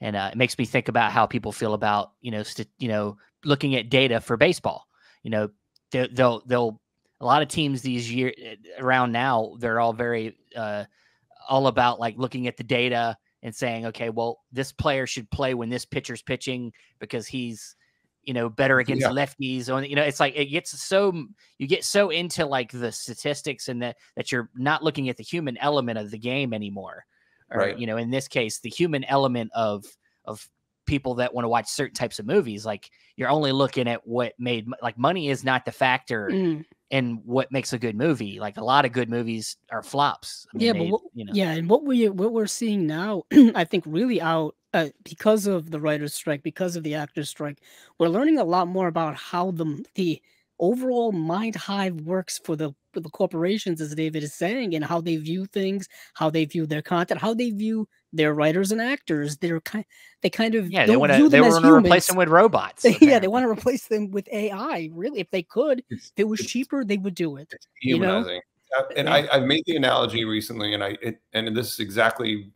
Speaker 1: and uh, it makes me think about how people feel about you know st- you know looking at data for baseball. You know they, they'll they'll a lot of teams these year eh, around now they're all very uh all about like looking at the data and saying okay well this player should play when this pitcher's pitching because he's you know better against
Speaker 3: Yeah.
Speaker 1: lefties or you know it's like it gets so you get so into like the statistics and that that you're not looking at the human element of the game anymore or
Speaker 3: Right.
Speaker 1: you know in this case the human element of of people that want to watch certain types of movies like you're only looking at what made like money is not the factor
Speaker 2: Mm,
Speaker 1: in what makes a good movie like a lot of good movies are flops. I mean,
Speaker 2: Yeah, but what-
Speaker 1: you know.
Speaker 2: yeah, and what we what we're seeing now, I think, really out uh, because of the writers' strike, because of the actors' strike, we're learning a lot more about how the the overall mind hive works for the for the corporations, as David is saying, and how they view things, how they view their content, how they view their writers and actors. They're kind they kind of
Speaker 1: yeah they want to they want to replace them with robots
Speaker 2: yeah, they want to replace them with AI. Really, if they could, if it was cheaper, they would do it. you know?
Speaker 3: uh, and I, I made the analogy recently, and I it, and this is exactly.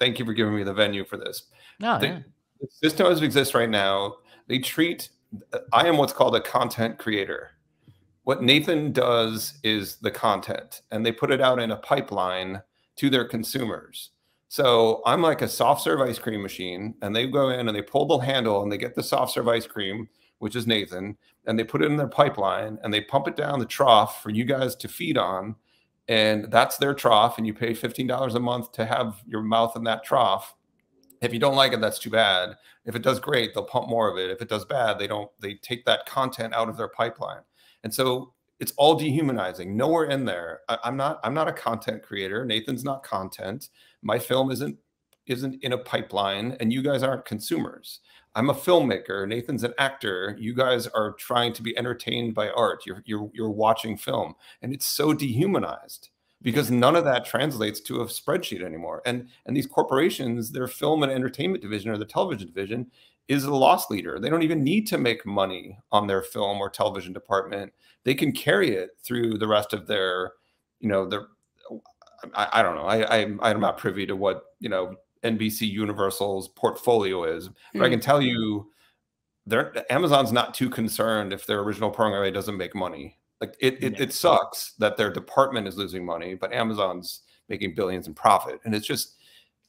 Speaker 3: Thank you for giving me the venue for this.
Speaker 1: No,
Speaker 3: the,
Speaker 1: yeah.
Speaker 3: the system as it exists right now, they treat. I am what's called a content creator. What Nathan does is the content, and they put it out in a pipeline to their consumers. So I'm like a soft serve ice cream machine, and they go in and they pull the handle and they get the soft serve ice cream, which is Nathan, and they put it in their pipeline and they pump it down the trough for you guys to feed on. And that's their trough, and you pay $15 a month to have your mouth in that trough. If you don't like it, that's too bad. If it does great, they'll pump more of it. If it does bad, they don't, they take that content out of their pipeline. And so it's all dehumanizing. Nowhere in there. I, I'm not, I'm not a content creator. Nathan's not content. My film isn't isn't in a pipeline and you guys aren't consumers. I'm a filmmaker. Nathan's an actor. You guys are trying to be entertained by art. You're you're you're watching film, and it's so dehumanized because none of that translates to a spreadsheet anymore. And and these corporations, their film and entertainment division or the television division is a loss leader. They don't even need to make money on their film or television department. They can carry it through the rest of their, you know, their. I, I don't know. I, I I'm not privy to what you know NBC Universal's portfolio is. But I hmm. can tell you, they're, Amazon's not too concerned if their original programming doesn't make money. Like it, it, it sucks that their department is losing money, but Amazon's making billions in profit. And it's just,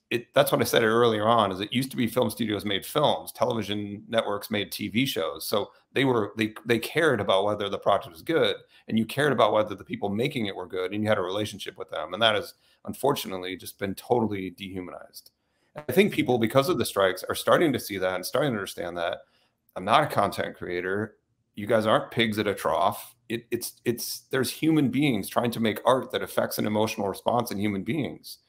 Speaker 3: it. That's what I said earlier on. Is it used to be film studios made films, television networks made TV shows. So they were they they cared about whether the project was good, and you cared about whether the people making it were good, and you had a relationship with them. And that has unfortunately just been totally dehumanized. I think people, because of the strikes, are starting to see that and starting to understand that I'm not a content creator. You guys aren't pigs at a trough. It, it's it's there's human beings trying to make art that affects an emotional response in human beings,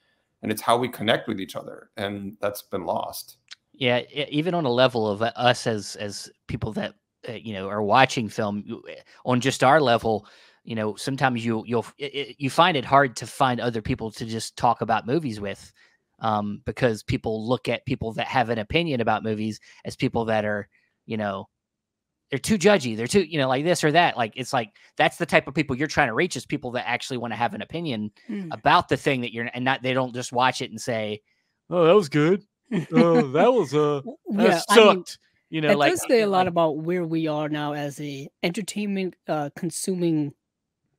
Speaker 3: and it's how we connect with each other, and that's been lost.
Speaker 1: Yeah, even on a level of uh, us as as people that uh, you know are watching film eh, on just our level, you know, sometimes you you'll it, it- you find it hard to find other people to just talk about movies with, um, because people look at people that have an opinion about movies as people that are, you know, they're too judgy. They're too, you know, like this or that. Like it's like that's the type of people you're trying to reach is people that actually want to have an opinion
Speaker 2: Mm.
Speaker 1: about the thing that you're and not they don't just watch it and say, "Oh, that was good. Oh, that was uh that
Speaker 2: yeah,
Speaker 1: sucked."
Speaker 2: I mean,
Speaker 1: you know,
Speaker 2: that
Speaker 1: like
Speaker 2: does say a lot
Speaker 1: like-
Speaker 2: about where we are now as a entertainment uh, consuming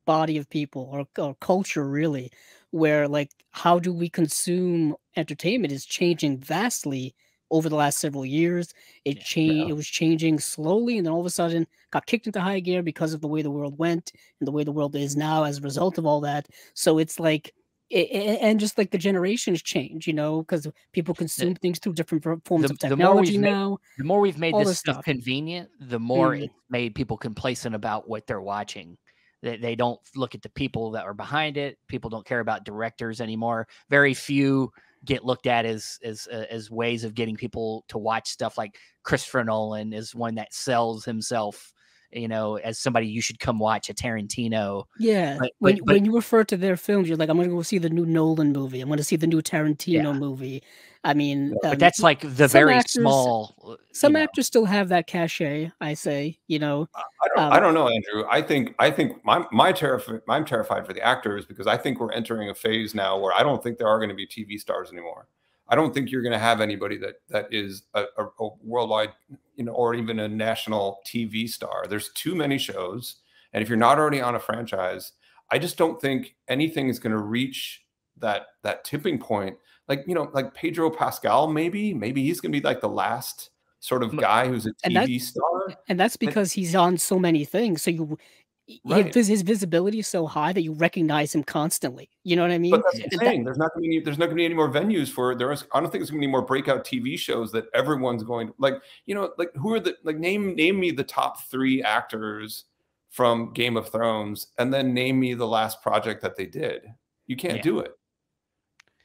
Speaker 2: body of people or, or culture really where like how do we consume entertainment is changing vastly over the last several years it
Speaker 1: Yeah.
Speaker 2: changed it was changing slowly and then all of a sudden got kicked into high gear because of the way the world went and the way the world is now as a result of all that so it's like a- and just like the generations change you know because people consume things through different forms
Speaker 1: the-
Speaker 2: of
Speaker 1: the
Speaker 2: technology
Speaker 1: made-
Speaker 2: now
Speaker 1: the more we've made this
Speaker 2: this
Speaker 1: stuff
Speaker 2: stuff.
Speaker 1: convenient, the more
Speaker 2: Mm.
Speaker 1: it's made people complacent about what they're watching. They, they don't look at the people that are behind it. People don't care about directors anymore. Very few get looked at as as uh, as ways of getting people to watch stuff. Like Christopher Nolan is one that sells himself, you know, as somebody you should come watch a Tarantino.
Speaker 2: Yeah,
Speaker 1: But-
Speaker 2: when
Speaker 1: but-
Speaker 2: when you refer to their films, you're like, I'm gonna go see the new Nolan movie. I'm gonna see the new Tarantino movie. I mean,
Speaker 1: But
Speaker 2: um,
Speaker 1: that's like the very
Speaker 2: actors-
Speaker 1: small. uh,
Speaker 2: some
Speaker 1: know.
Speaker 2: actors still have that cachet. I say, you know,
Speaker 3: I don't,
Speaker 2: Um,
Speaker 3: I don't know, Andrew. I think I think my my terrified I'm terrified for the actors because I think we're entering a phase now where I don't think there are going to be TV stars anymore. I don't think you're going to have anybody that that is a, a, a worldwide, you know, or even a national TV star. There's too many shows, and if you're not already on a franchise, I just don't think anything is going to reach that that tipping point. Like you know, like Pedro Pascal, maybe maybe he's going to be like the last sort of guy who's a
Speaker 2: And
Speaker 3: TV star.
Speaker 2: and that's because he's on so many things. So you, his,
Speaker 3: Right.
Speaker 2: vis- his visibility is so high that you recognize him constantly. You know what I mean?
Speaker 3: But that's what
Speaker 2: And
Speaker 3: I'm
Speaker 2: that-
Speaker 3: saying. There's not going to be there's not going to be any more venues for there is. I don't think there's going to be any more breakout TV shows that everyone's going to, like. You know, like who are the like name name me the top three actors from Game of Thrones, and then name me the last project that they did. You can't
Speaker 1: Yeah.
Speaker 3: do it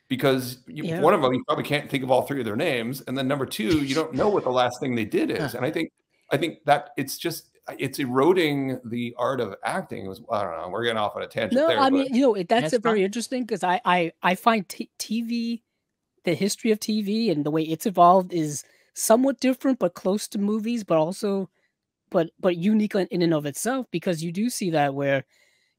Speaker 3: because you,
Speaker 2: Yeah.
Speaker 3: one of them you probably can't think of all three of their names, and then number two you don't know what the last thing they did is. And I think I think that it's just it's eroding the art of acting. It was I don't know. We're getting off on a tangent
Speaker 2: no,
Speaker 3: there.
Speaker 2: I
Speaker 3: but-
Speaker 2: mean, you know, that's
Speaker 1: That's
Speaker 2: a very
Speaker 1: fine.
Speaker 2: interesting because I, I, I find t- TV, the history of TV and the way it's evolved is somewhat different, but close to movies, but also, but but unique in in and of itself because you do see that where,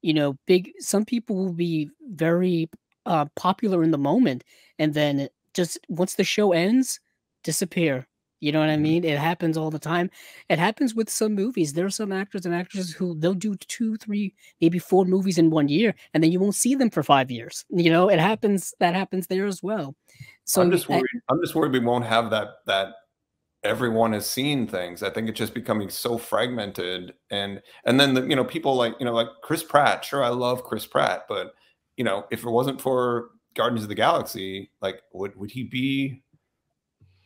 Speaker 2: you know, big. Some people will be very uh, popular in the moment, and then just once the show ends, disappear. You know what I
Speaker 3: Mhm.
Speaker 2: mean? It happens all the time. It happens with some movies. There are some actors and actresses who they'll do two, three, maybe four movies in one year, and then you won't see them for five years. You know, it happens. That happens there as well. So
Speaker 3: I'm just
Speaker 2: I-
Speaker 3: worried. I'm just worried we won't have that that everyone has seen things. I think it's just becoming so fragmented, and and then the you know people like you know like Chris Pratt. Sure, I love Chris Pratt, but you know if it wasn't for Guardians of the Galaxy, like would would he be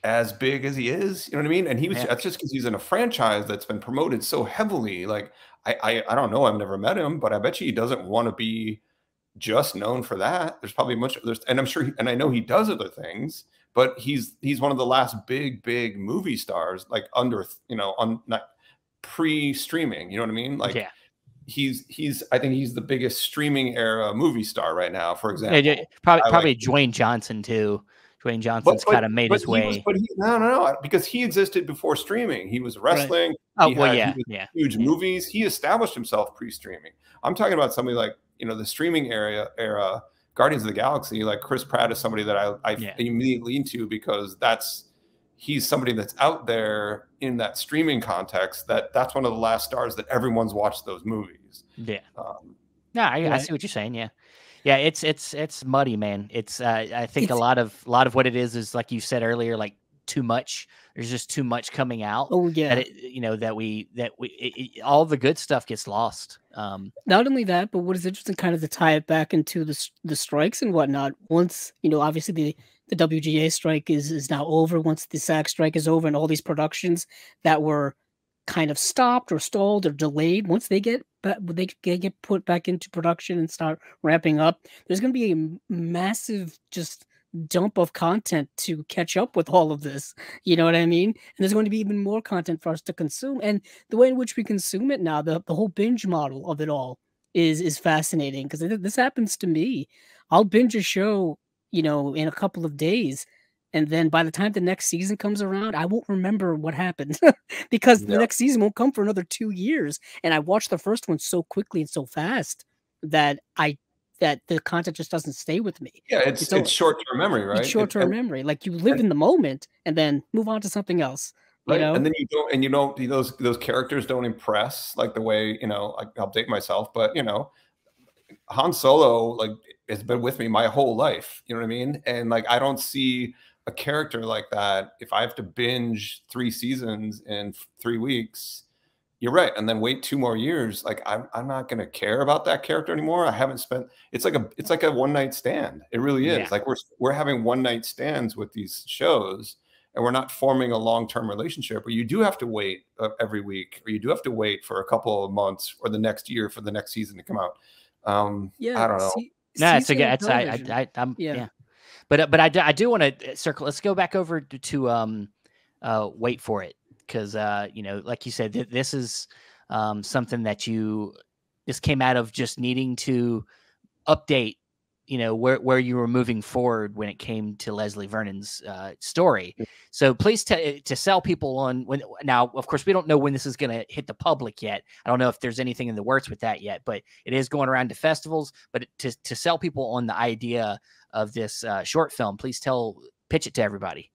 Speaker 3: as big as he is? You know what I mean? And he was
Speaker 1: Yeah.
Speaker 3: that's just because he's in a franchise that's been promoted so heavily. Like I, I I don't know. I've never met him, but I bet you he doesn't want to be just known for that. There's probably much there's and I'm sure he, and I know he does other things, but he's he's one of the last big big movie stars like under you know on not pre-streaming, you know what I mean? Like
Speaker 1: yeah.
Speaker 3: He's he's I think he's the biggest streaming era movie star right now, for example.
Speaker 1: yeah, probably
Speaker 3: I
Speaker 1: probably
Speaker 3: like-
Speaker 1: Dwayne Johnson too. Dwayne Johnson's kind of made his
Speaker 3: he was-
Speaker 1: way.
Speaker 3: but he, no, no, no, because he existed before streaming. He was wrestling.
Speaker 1: oh
Speaker 3: he
Speaker 1: well,
Speaker 3: had-
Speaker 1: yeah, yeah.
Speaker 3: huge
Speaker 1: Yeah.
Speaker 3: movies. He established himself pre-streaming. I'm talking about somebody like you know the streaming area era, Guardians of the Galaxy. Like Chris Pratt is somebody that I, I
Speaker 1: Yeah.
Speaker 3: immediately lean to because that's he's somebody that's out there in that streaming context. That that's one of the last stars that everyone's watched those movies.
Speaker 1: Yeah.
Speaker 3: Um,
Speaker 1: No, I, I see what you're saying. Yeah, yeah. It's it's it's muddy, man. It's uh, I think a lot of a lot of what it is is like you said earlier, like too much. There's just too much coming out.
Speaker 2: oh yeah.
Speaker 1: It, you know that we that we it, it- all the good stuff gets lost. Um,
Speaker 2: not only that, but what is interesting, kind of to tie it back into the the strikes and whatnot. Once you know, obviously the the WGA strike is is now over. Once the SAG strike is over, and all these productions that were kind of stopped or stalled or delayed, once they get but they get put back into production and start ramping up, there's going to be a massive just dump of content to catch up with all of this. You know what I mean? And there's going to be even more content for us to consume. And the way in which we consume it now, the, the whole binge model of it all is is fascinating because this happens to me. I'll binge a show, you know, in a couple of days. And then by the time the next season comes around, I won't remember what happened because the next season won't come for another two years. And I watched the first one so quickly and so fast that I that the content just doesn't stay with me.
Speaker 3: yeah, it's
Speaker 2: It's
Speaker 3: it's, short-term memory, right?
Speaker 2: It's short term memory. Like you live
Speaker 3: and-
Speaker 2: in the moment and then move on to something else. You
Speaker 3: right?
Speaker 2: know?
Speaker 3: And then you don't, and you don't. Those those characters don't impress like the way you know. I, I'll date myself, but you know, Han Solo like has been with me my whole life. You know what I mean? And like I don't see a character like that. If I have to binge three seasons in three weeks, you're right. And then wait two more years, like I'm I'm not gonna care about that character anymore. I haven't spent. It's like a it's like a one night stand. It really is.
Speaker 1: Yeah.
Speaker 3: Like we're we're having one night stands with these shows and we're not forming a long-term relationship where you do have to wait uh, every week or you do have to wait for a couple of months or the next year for the next season to come out um
Speaker 2: yeah.
Speaker 3: i don't know
Speaker 2: see-
Speaker 1: no, it's a good. It's I. I, I I'm
Speaker 2: Yeah.
Speaker 1: yeah. But uh, but I do, I do want to circle. Let's go back over to, to um uh wait for it because uh you know like you said th- this is um something that you this came out of just needing to update you know where where you were moving forward when it came to Leslie Vernon's uh, story. So please t- to sell people on when now of course we don't know when this is going to hit the public yet. I don't know if there's anything in the works with that yet, but it is going around to festivals. But to to sell people on the idea of this uh, short film, please tell pitch it to everybody.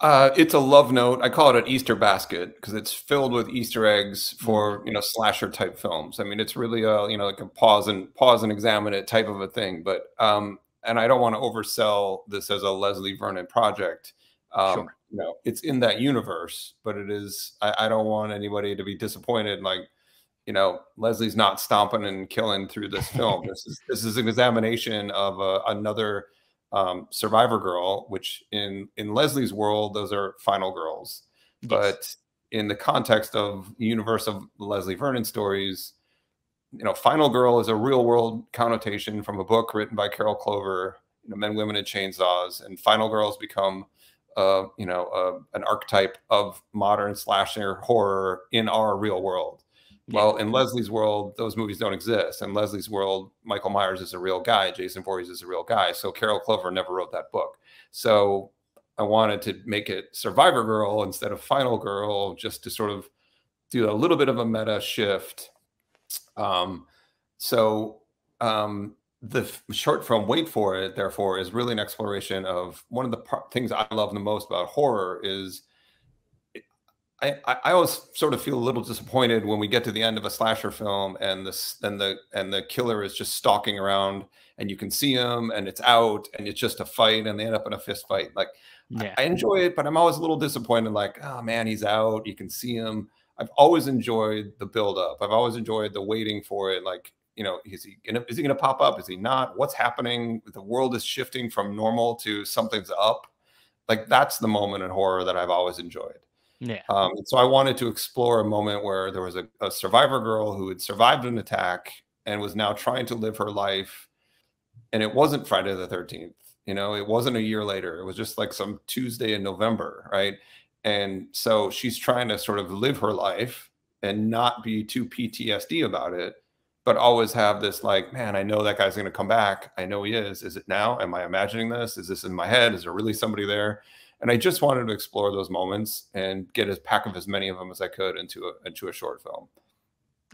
Speaker 3: Uh it's a love note. I call it an easter basket because it's filled with easter eggs for you know slasher type films. I mean it's really a you know like a pause and pause and examine it type of a thing but um and i don't want to oversell this as a leslie vernon project. Um
Speaker 1: Sure.
Speaker 3: you know it's in that universe but it is I, I don't want anybody to be disappointed like you know leslie's not stomping and killing through this film. This is this is an examination of uh, another um, survivor girl which in in leslie's world those are final girls
Speaker 1: Yes.
Speaker 3: but in the context of universe of leslie vernon stories you know final girl is a real world connotation from a book written by carol clover you know men women and chainsaws and final girls become uh, you know uh, an archetype of modern slasher horror in our real world well, in Leslie's world, those movies don't exist. In Leslie's world, Michael Myers is a real guy, Jason Voorhees is a real guy. So Carol Clover never wrote that book. So I wanted to make it Survivor Girl instead of Final Girl, just to sort of do a little bit of a meta shift. Um, so um, the short film "Wait for It," therefore, is really an exploration of one of the things I love the most about horror is. I, I always sort of feel a little disappointed when we get to the end of a slasher film and this and the and the killer is just stalking around and you can see him and it's out and it's just a fight and they end up in a fist fight. Like yeah. I, I enjoy it, but I'm always a little disappointed. Like, oh man, he's out. You can see him. I've always enjoyed the build up. I've always enjoyed the waiting for it. Like, you know, is he gonna is he gonna pop up? Is he not? What's happening? The world is shifting from normal to something's up. Like that's the moment in horror that I've always enjoyed.
Speaker 1: Yeah.
Speaker 3: Um, so I wanted to explore a moment where there was a, a survivor girl who had survived an attack and was now trying to live her life. And it wasn't Friday the 13th. You know, it wasn't a year later. It was just like some Tuesday in November, right? And so she's trying to sort of live her life and not be too PTSD about it, but always have this like, man, I know that guy's going to come back. I know he is. Is it now? Am I imagining this? Is this in my head? Is there really somebody there? And I just wanted to explore those moments and get a pack of as many of them as I could into a into a short film.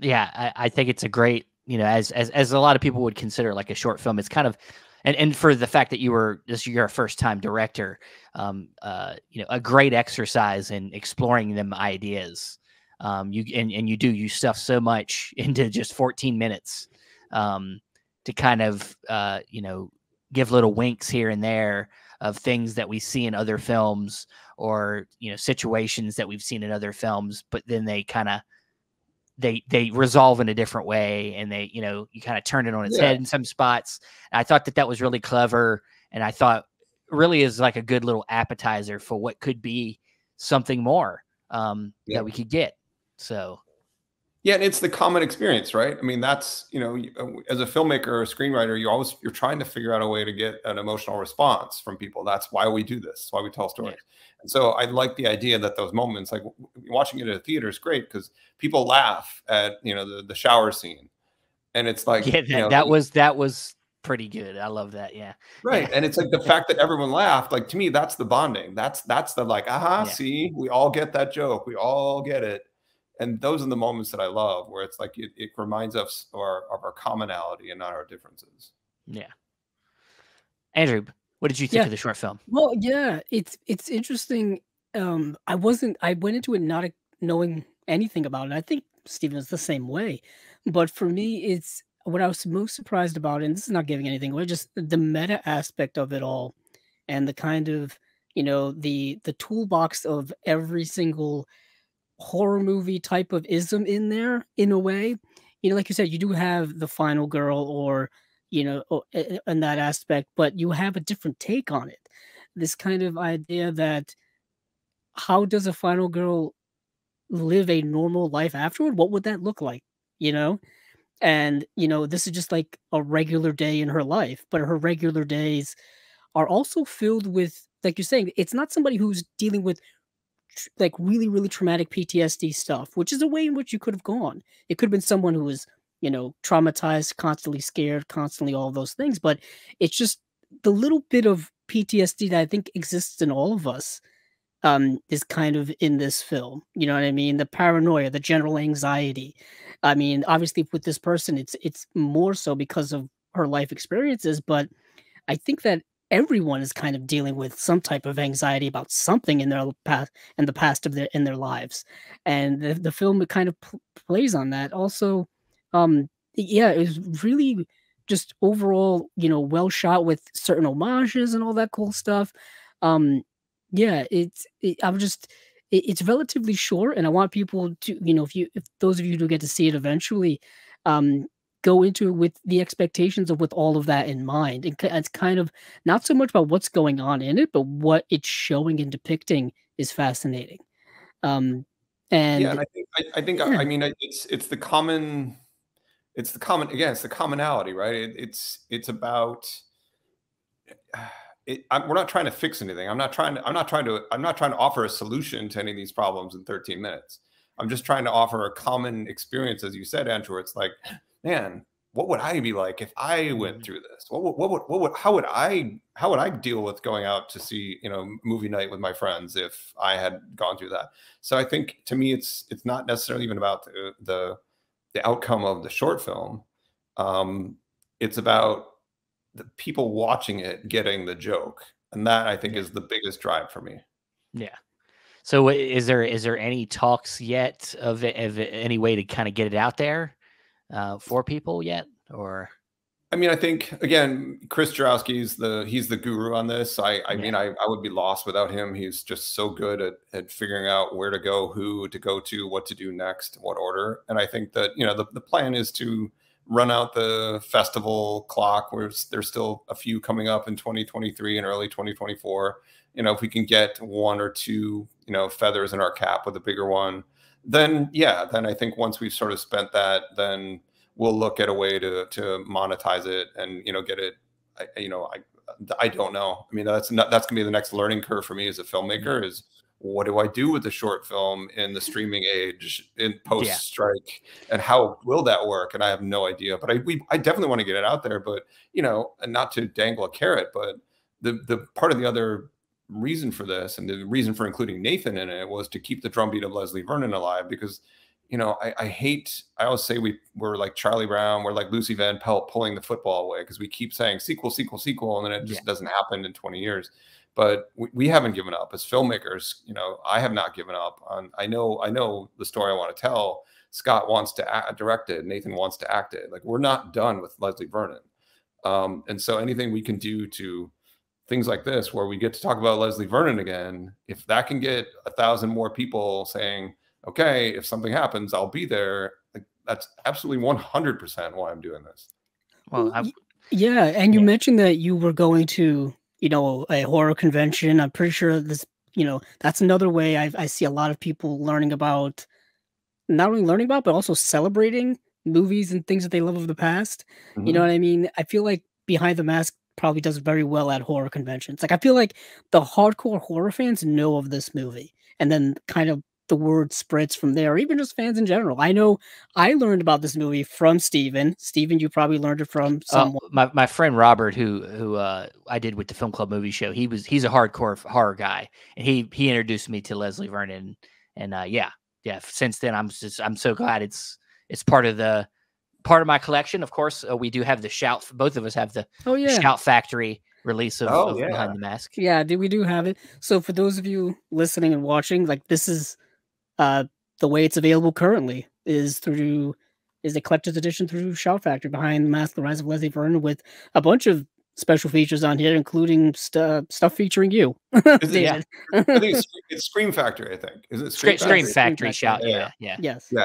Speaker 1: Yeah, I, I think it's a great, you know, as as as a lot of people would consider like a short film. It's kind of and and for the fact that you were this you're a first time director, um, uh, you know, a great exercise in exploring them ideas. Um, you and and you do you stuff so much into just 14 minutes, um, to kind of uh, you know, give little winks here and there of things that we see in other films or you know situations that we've seen in other films, but then they kind of they they resolve in a different way and they you know you kind of turn it on its yeah. head in some spots and i thought that that was really clever and i thought really is like a good little appetizer for what could be something more um yeah. that we could get so
Speaker 3: yeah and it's the common experience right i mean that's you know uh, as a filmmaker or a screenwriter you always you're trying to figure out a way to get an emotional response from people that's why we do this why we tell stories yeah. And so I like the idea that those moments, like watching it at a theater, is great because people laugh at you know the, the shower scene, and it's like
Speaker 1: yeah, that,
Speaker 3: you know,
Speaker 1: that was that was pretty good. I love that. Yeah,
Speaker 3: right. And it's like the fact that everyone laughed. Like to me, that's the bonding. That's that's the like, aha, yeah. see, we all get that joke. We all get it. And those are the moments that I love, where it's like it, it reminds us of our, of our commonality and not our differences.
Speaker 1: Yeah. Andrew, what did you think yeah. of the short film?
Speaker 2: Well, yeah, it's it's interesting. Um, I wasn't. I went into it not knowing anything about it. I think Steven is the same way, but for me, it's what I was most surprised about, and this is not giving anything away, just the meta aspect of it all, and the kind of you know the the toolbox of every single horror movie type of ism in there in a way. You know, like you said, you do have the final girl or you know, in that aspect, but you have a different take on it. This kind of idea that how does a final girl live a normal life afterward? What would that look like? You know? And, you know, this is just like a regular day in her life, but her regular days are also filled with, like you're saying, it's not somebody who's dealing with like really, really traumatic PTSD stuff, which is a way in which you could have gone. It could have been someone who was you know, traumatized, constantly scared, constantly all those things. But it's just the little bit of PTSD that I think exists in all of us um, is kind of in this film. You know what I mean? The paranoia, the general anxiety. I mean, obviously with this person, it's it's more so because of her life experiences, but I think that everyone is kind of dealing with some type of anxiety about something in their past in the past of their in their lives. And the, the film kind of plays on that. Also um yeah it was really just overall you know well shot with certain homages and all that cool stuff. Um yeah it's it, i'm just it, it's relatively short and i want people to you know if you if those of you who get to see it eventually um go into it with the expectations of with all of that in mind and it's kind of not so much about what's going on in it but what it's showing and depicting is fascinating. Um and
Speaker 3: yeah and i think i, I think yeah. I mean it's it's the common it's the common again it's the commonality right? It, it's it's about it, I, we're not trying to fix anything. I'm not trying to i'm not trying to i'm not trying to offer a solution to any of these problems in 13 minutes. I'm just trying to offer a common experience as you said andrew it's like man what would i be like if i went mm-hmm. through this what would, what would, what would how would i how would i deal with going out to see you know movie night with my friends if i had gone through that so i think to me it's it's not necessarily even about the, the the outcome of the short film Um, it's about the people watching it getting the joke, and that I think is the biggest drive for me.
Speaker 1: Yeah. So is there is there any talks yet of, of any way to kind of get it out there uh, for people yet, or?
Speaker 3: I mean, I think again, Chris Jarowski's the he's the guru on this. I I yeah. mean, I, I would be lost without him. He's just so good at at figuring out where to go, who to go to, what to do next, what order. And I think that you know the, the plan is to run out the festival clock where there's still a few coming up in 2023 and early 2024 you know if we can get one or two you know feathers in our cap with a bigger one then yeah then i think once we've sort of spent that then we'll look at a way to to monetize it and you know get it I, you know i i don't know. I mean that's not that's gonna be the next learning curve for me as a mm-hmm. filmmaker is what do I do with the short film in the streaming age in post strike and how will that work? And I have no idea, but I, we, I definitely want to get it out there, but you know, and not to dangle a carrot, but the, the part of the other reason for this and the reason for including Nathan in it was to keep the drumbeat of Leslie Vernon alive because, you know, I, I hate, I always say we we're like Charlie Brown, we're like Lucy Van Pelt pulling the football away because we keep saying sequel, sequel, sequel, and then it just yeah. doesn't happen in 20 years but we, we haven't given up as filmmakers. You know, I have not given up on. I know, I know the story I want to tell. Scott wants to act, direct it. Nathan wants to act it. Like we're not done with Leslie Vernon, um, and so anything we can do to things like this, where we get to talk about Leslie Vernon again, if that can get a thousand more people saying, "Okay, if something happens, I'll be there," like that's absolutely one hundred percent why I'm doing this.
Speaker 2: Well, I'm, yeah, and you yeah. mentioned that you were going to you know, a horror convention. I'm pretty sure this, you know, that's another way I, I see a lot of people learning about, not only learning about, but also celebrating movies and things that they love of the past. Mm-hmm. You know mm-hmm. what I mean? I feel like Behind the Mask probably does very well at horror conventions. Like I feel like the hardcore horror fans know of this movie and then kind of the word spreads from there, or even just fans in general. I know I learned about this movie from Steven. Steven, you probably learned it from uh, someone.
Speaker 1: Uh, my, my friend Robert, who who uh, I did with the Film Club movie show, he was he's a hardcore horror guy, and he he introduced me to Leslie Vernon, and uh, yeah, yeah. Since then, I'm just I'm so glad it's it's part of the part of my collection. Of course, uh, we do have the shout. Both of us have the oh yeah Shout Factory release of, oh, of yeah. Behind the Mask.
Speaker 2: Yeah, we do have it. So for those of you listening and watching, like this is uh, the way it's available currently is through is a collector's edition through Shout Factory behind the Mask the Rise of Leslie Vernon with a bunch of special features on here, including st- stuff featuring you.
Speaker 3: It, yeah. I think it's, it's, Scream Factory. I think is it
Speaker 1: Scream, Scream, Scream Factory? Shout, yeah. yeah, yeah,
Speaker 2: yes,
Speaker 3: yeah.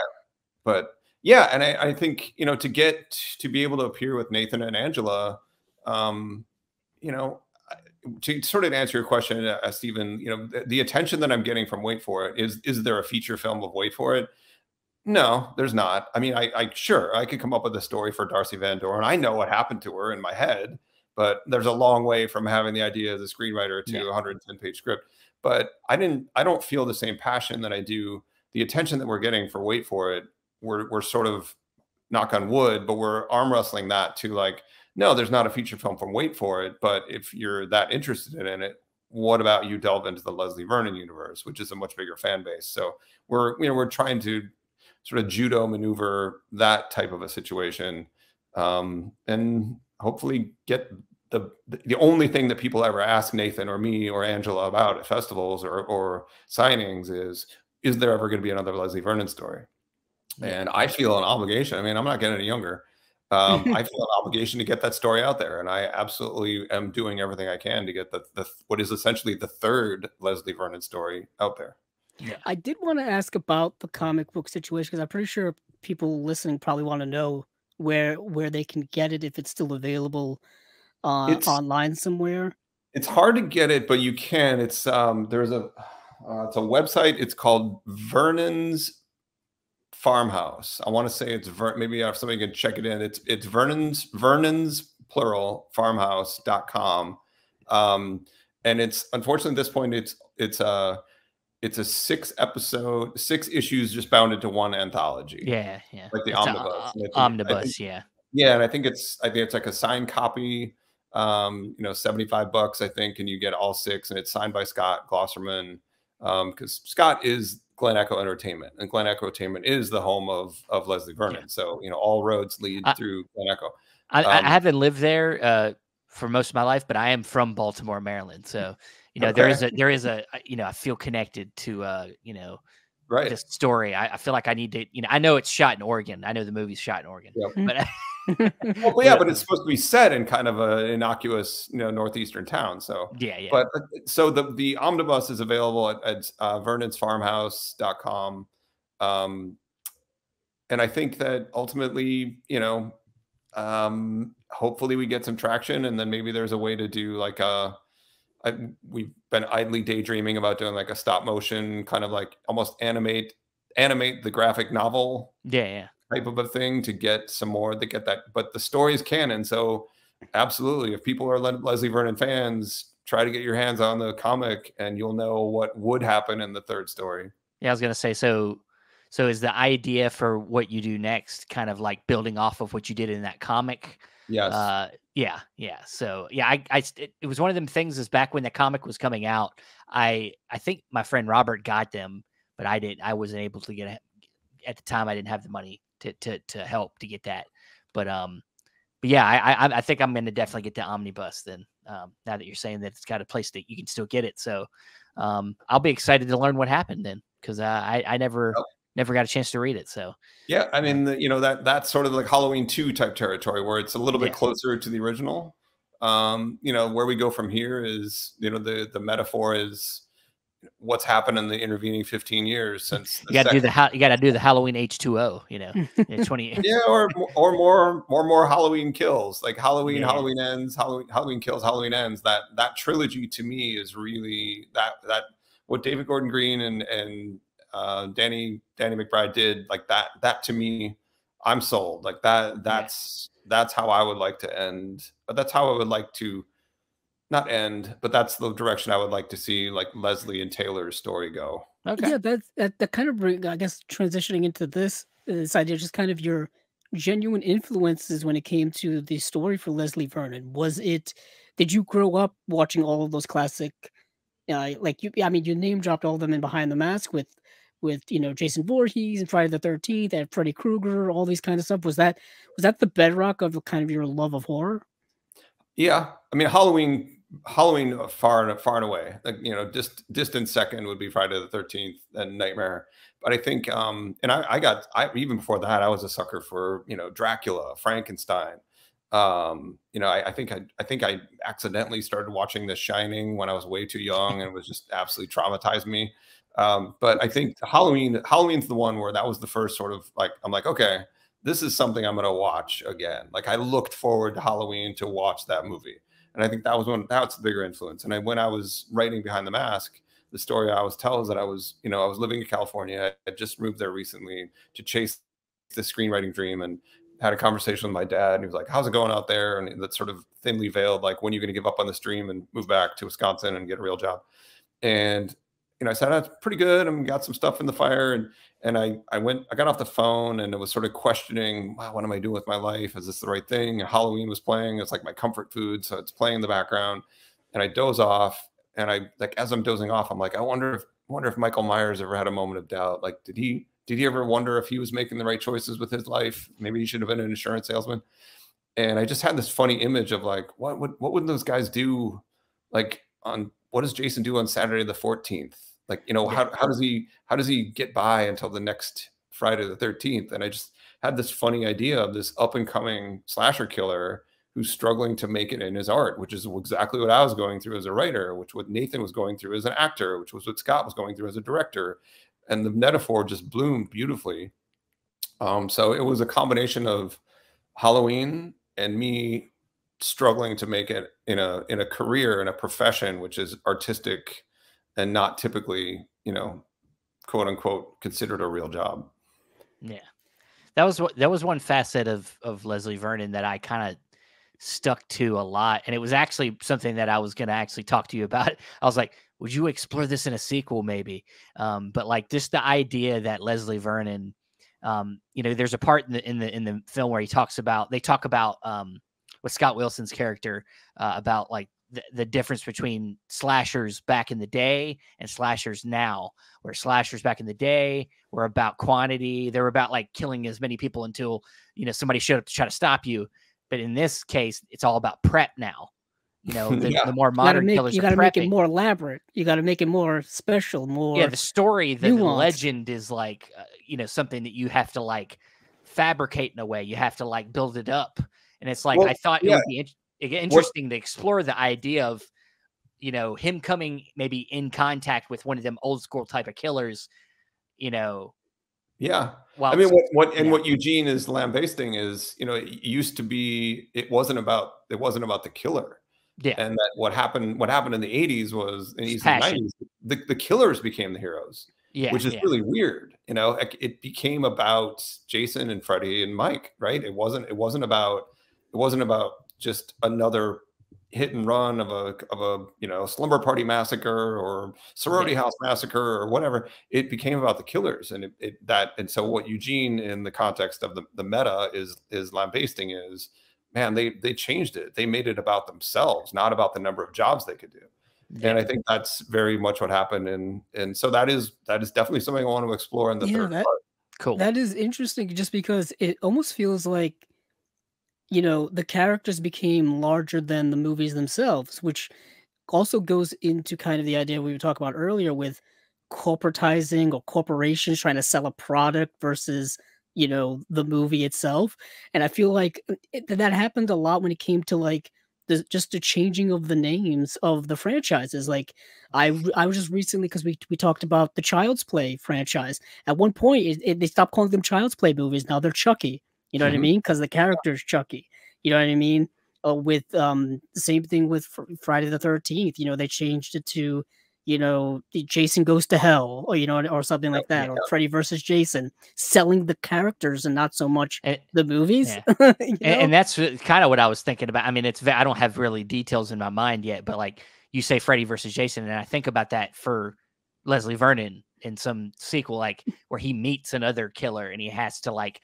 Speaker 3: But yeah, and I, I, think you know to get to be able to appear with Nathan and Angela, um, you know, to sort of answer your question, uh, Stephen, you know, the, the, attention that I'm getting from Wait for It is is there a feature film of Wait for It? No, there's not. I mean, I, I sure I could come up with a story for Darcy Van Doren. I know what happened to her in my head, but there's a long way from having the idea as a screenwriter to yeah. a 110 page script. But I didn't. I don't feel the same passion that I do. The attention that we're getting for Wait for It, we're we're sort of knock on wood, but we're arm wrestling that to like no, there's not a feature film from Wait for It, but if you're that interested in it, what about you delve into the Leslie Vernon universe, which is a much bigger fan base? So we're you know we're trying to sort of judo maneuver that type of a situation, um, and hopefully get the the only thing that people ever ask Nathan or me or Angela about at festivals or or signings is is there ever going to be another Leslie Vernon story? And I feel an obligation. I mean, I'm not getting any younger um, I feel an obligation to get that story out there, and I absolutely am doing everything I can to get the, the what is essentially the third Leslie Vernon story out there.
Speaker 2: Yeah. I did want to ask about the comic book situation because I'm pretty sure people listening probably want to know where where they can get it if it's still available uh, online somewhere.
Speaker 3: It's hard to get it, but you can. It's um, there's a uh, it's a website. It's called Vernon's farmhouse. I want to say it's Ver- maybe if somebody can check it in. It's it's Vernon's Vernon's plural farmhouse.com. Um, and it's unfortunately at this point it's it's a it's a six episode six issues just bound into one anthology.
Speaker 1: Yeah, yeah.
Speaker 3: Like the it's omnibus.
Speaker 1: think, omnibus, think, yeah.
Speaker 3: Yeah, and I think it's I think it's like a signed copy um, you know, 75 bucks, I think, and you get all six, and it's signed by Scott Glosserman. Um, because Scott is Glen Echo Entertainment, and Glen Echo Entertainment is the home of of Leslie Vernon. So you know, all roads lead
Speaker 1: I-
Speaker 3: through Glen Echo.
Speaker 1: I,
Speaker 3: Um,
Speaker 1: I haven't lived there uh, for most of my life, but I am from Baltimore, Maryland. So you know there is a there is a you know I feel connected to uh, you know
Speaker 3: Right.
Speaker 1: this story. I, I feel like I need to you know I know it's shot in Oregon. I know the movie's shot in Oregon,
Speaker 3: Yep.
Speaker 1: but
Speaker 3: Well, yeah, but it's supposed to be set in kind of an innocuous, you know, northeastern town. So,
Speaker 1: yeah, yeah.
Speaker 3: but uh, so the the omnibus is available at, at uh, vernonsfarmhouse.com. Um, and I think that ultimately, you know, um, hopefully we get some traction, and then maybe there's a way to do like a. I, we've been idly daydreaming about doing like a stop motion, kind of like almost animate animate the graphic novel
Speaker 1: yeah, yeah.
Speaker 3: Type of a thing to get some more to get that but the story is canon so absolutely if people are Le- leslie vernon fans try to get your hands on the comic and you'll know what would happen in the third story
Speaker 1: Yeah, I was gonna say so. So is the idea for what you do next kind of like building off of what you did in that comic?
Speaker 3: yes
Speaker 1: Uh, yeah, yeah. So yeah, I, I, it, it was one of them things. Is back when the comic was coming out, I, I think my friend Robert got them, but I didn't. I wasn't able to get it at the time. I didn't have the money to to to help to get that. But um, but yeah, I I, I think I'm gonna definitely get the omnibus then. Um, now that you're saying that it's got a place that you can still get it, so um, I'll be excited to learn what happened then because uh, I I never
Speaker 3: Yep.
Speaker 1: never got a chance to read it. So
Speaker 3: yeah i mean the, you know that that's sort of like halloween 2 type territory where it's a little bit
Speaker 1: Yeah.
Speaker 3: closer to the original um you know where we go from here is you know the the metaphor is what's happened in the intervening 15 years since
Speaker 1: you got to do the ha- you got to do the Halloween H two O. You know, in twenty.
Speaker 3: yeah, or or more or more Halloween kills, like Halloween,
Speaker 1: Yeah.
Speaker 3: Halloween ends, Halloween, Halloween kills, Halloween ends. That that trilogy to me is really that that what David Gordon Green and and uh, Danny Danny McBride did. Like that that to me, I'm sold. Like that that's that's how I would like to end. But that's how I would like to not end, but that's the direction I would like to see like Leslie and Taylor's story go.
Speaker 1: Okay.
Speaker 2: Yeah, that's that, that kind of bring I guess transitioning into this this idea, just kind of your genuine influences when it came to the story for Leslie Vernon. Was it did you grow up watching all of those classic uh, like you I mean you name dropped all of them in Behind the Mask with with you know Jason Voorhees and Friday the Thirteenth and Freddy Krueger, all these kind of stuff. Was that was that the bedrock of kind of your love of horror?
Speaker 3: Yeah, I mean Halloween. Halloween uh, far and far and away, like you know, just distant second would be Friday the Thirteenth and Nightmare. But I think, um, and I, I got, I even before that, I was a sucker for you know Dracula, Frankenstein. Um, you know, I, I think I, I think I accidentally started watching The Shining when I was way too young, and it was just absolutely traumatized me. Um, but I think Halloween, Halloween's the one where that was the first sort of like I'm like, okay, this is something I'm going to watch again. Like I looked forward to Halloween to watch that movie. And I think that was one that's the bigger influence. And I, when I was writing Behind the Mask, the story I always tell is that I was, you know, I was living in California. I just moved there recently to chase the screenwriting dream and had a conversation with my dad. And he was like, How's it going out there? And that sort of thinly veiled, like, when are you going to give up on this dream and move back to Wisconsin and get a real job? And, you know, I said, oh, That's pretty good. I got some stuff in the fire. And and I I went I got off the phone and it was sort of questioning wow what am I doing with my life is this the right thing and Halloween was playing it's like my comfort food so it's playing in the background and I doze off and I like as I'm dozing off I'm like I wonder if wonder if Michael Myers ever had a moment of doubt like did he did he ever wonder if he was making the right choices with his life maybe he should have been an insurance salesman and I just had this funny image of like what would what would those guys do like on what does Jason do on Saturday the 14th like you know how, how does he how does he get by until the next friday the 13th and i just had this funny idea of this up and coming slasher killer who's struggling to make it in his art which is exactly what i was going through as a writer which what nathan was going through as an actor which was what scott was going through as a director. And the metaphor just bloomed beautifully. Um, so it was a combination of halloween and me struggling to make it in a in a career in a profession which is artistic and not typically, you know, quote unquote, considered a real job.
Speaker 1: Yeah, that was what that was one facet of of Leslie Vernon that I kind of stuck to a lot, and it was actually something that I was going to actually talk to you about. I was like, would you explore this in a sequel, maybe? Um, but like just the idea that Leslie Vernon, um, you know, there's a part in the in the in the film where he talks about they talk about um, with Scott Wilson's character uh, about like the, the difference between slashers back in the day and slashers now, where slashers back in the day were about quantity. They were about like killing as many people until, you know, somebody showed up to try to stop you. But in this case, it's all about prep now. You know, the,
Speaker 3: Yeah.
Speaker 1: the more
Speaker 2: You gotta
Speaker 1: modern
Speaker 2: make,
Speaker 1: killers
Speaker 2: you gotta make it more elaborate. You gotta make it more special, more
Speaker 1: yeah, the story, the, the
Speaker 2: nuanced.
Speaker 1: legend is like, uh, you know, something that you have to like fabricate in a way. You have to like build it up. And it's like,
Speaker 3: Well,
Speaker 1: I thought it would be interesting to explore the idea of, you know, him coming maybe in contact with one of them old school type of killers, you know,
Speaker 3: Yeah.
Speaker 1: while
Speaker 3: I mean, what, what and
Speaker 1: yeah.
Speaker 3: what Eugene is lambasting is, you know, it used to be it wasn't about it wasn't about the killer,
Speaker 1: yeah,
Speaker 3: and that what happened what happened in the '80s was in the
Speaker 1: It's
Speaker 3: 80s and
Speaker 1: passion.
Speaker 3: '90s, the, the killers became the heroes,
Speaker 1: yeah,
Speaker 3: which is
Speaker 1: yeah.
Speaker 3: really weird. You know, it, it became about Jason and Freddie and Mike, right? It wasn't it wasn't about it wasn't about just another hit and run of a of a you know slumber party massacre or sorority house massacre or whatever it became about the killers and it, it that and so what eugene in the context of the, the meta is is lambasting is man they they changed it. They made it about themselves not about the number of jobs they could do. And i think that's very much what happened and and so that is that is definitely something i want to explore in the
Speaker 2: Yeah,
Speaker 3: third
Speaker 2: that-
Speaker 3: part.
Speaker 1: Cool.
Speaker 2: That is interesting just because it almost feels like, you know, the characters became larger than the movies themselves, which also goes into kind of the idea we were talking about earlier with corporatizing or corporations trying to sell a product versus, you know, the movie itself. And I feel like uh, it, that happened a lot when it came to like the, just the changing of the names of the franchises. Like I, I was just recently because we we talked about the Child's Play franchise. At one point, it, it- they stopped calling them Child's Play movies. Now they're Chucky. You know what I
Speaker 3: Mhm.
Speaker 2: mean? Because the character is Chucky. You know what I mean? Uh, with um, same thing with Fr- Friday the Thirteenth. You know, they changed it to you know Jason Goes to Hell, or you know, or something like that, or Freddy versus Jason, selling the characters and not so much
Speaker 1: And-
Speaker 2: the movies.
Speaker 1: Yeah.
Speaker 2: you
Speaker 1: and, and that's kind of what I was thinking about. I mean, it's I don't have really details in my mind yet, but like you say, Freddy versus Jason, and I think about that for Leslie Vernon in some sequel, like where he meets another killer and he has to like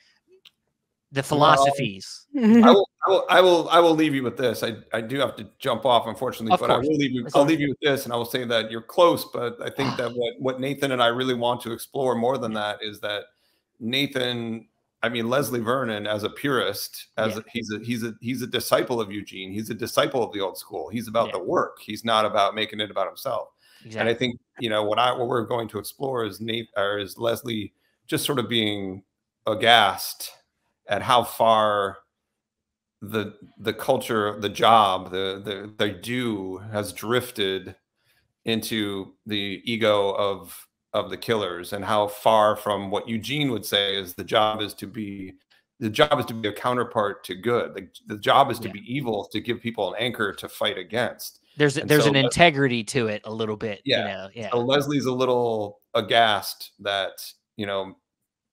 Speaker 1: the philosophies.
Speaker 3: I will, I will, I will, I will leave you with this. I, I do have to jump off, unfortunately,
Speaker 1: Of
Speaker 3: but I will leave you. I'll leave you with this, and I will say that you're close. But I think that what what Nathan and I really want to explore more than that is that Nathan. I mean Leslie Vernon, as a purist, as
Speaker 1: Yeah.
Speaker 3: a, he's a he's a he's a disciple of Eugene. He's a disciple of the old school. He's about
Speaker 1: Yeah.
Speaker 3: the work. He's not about making it about himself. And I think you know what I what we're going to explore is Nate or is Leslie just sort of being aghast at how far the the culture, the job, the the the do has drifted into the ego of of the killers and how far from what Eugene would say is the job is to be the job is to be a counterpart to good. The, the job is to
Speaker 1: Yeah.
Speaker 3: be evil, to give people an anchor to fight against.
Speaker 1: there's
Speaker 3: and
Speaker 1: there's
Speaker 3: so
Speaker 1: an integrity to it a little bit.
Speaker 3: Yeah.
Speaker 1: You know, yeah.
Speaker 3: So Leslie's a little aghast that you know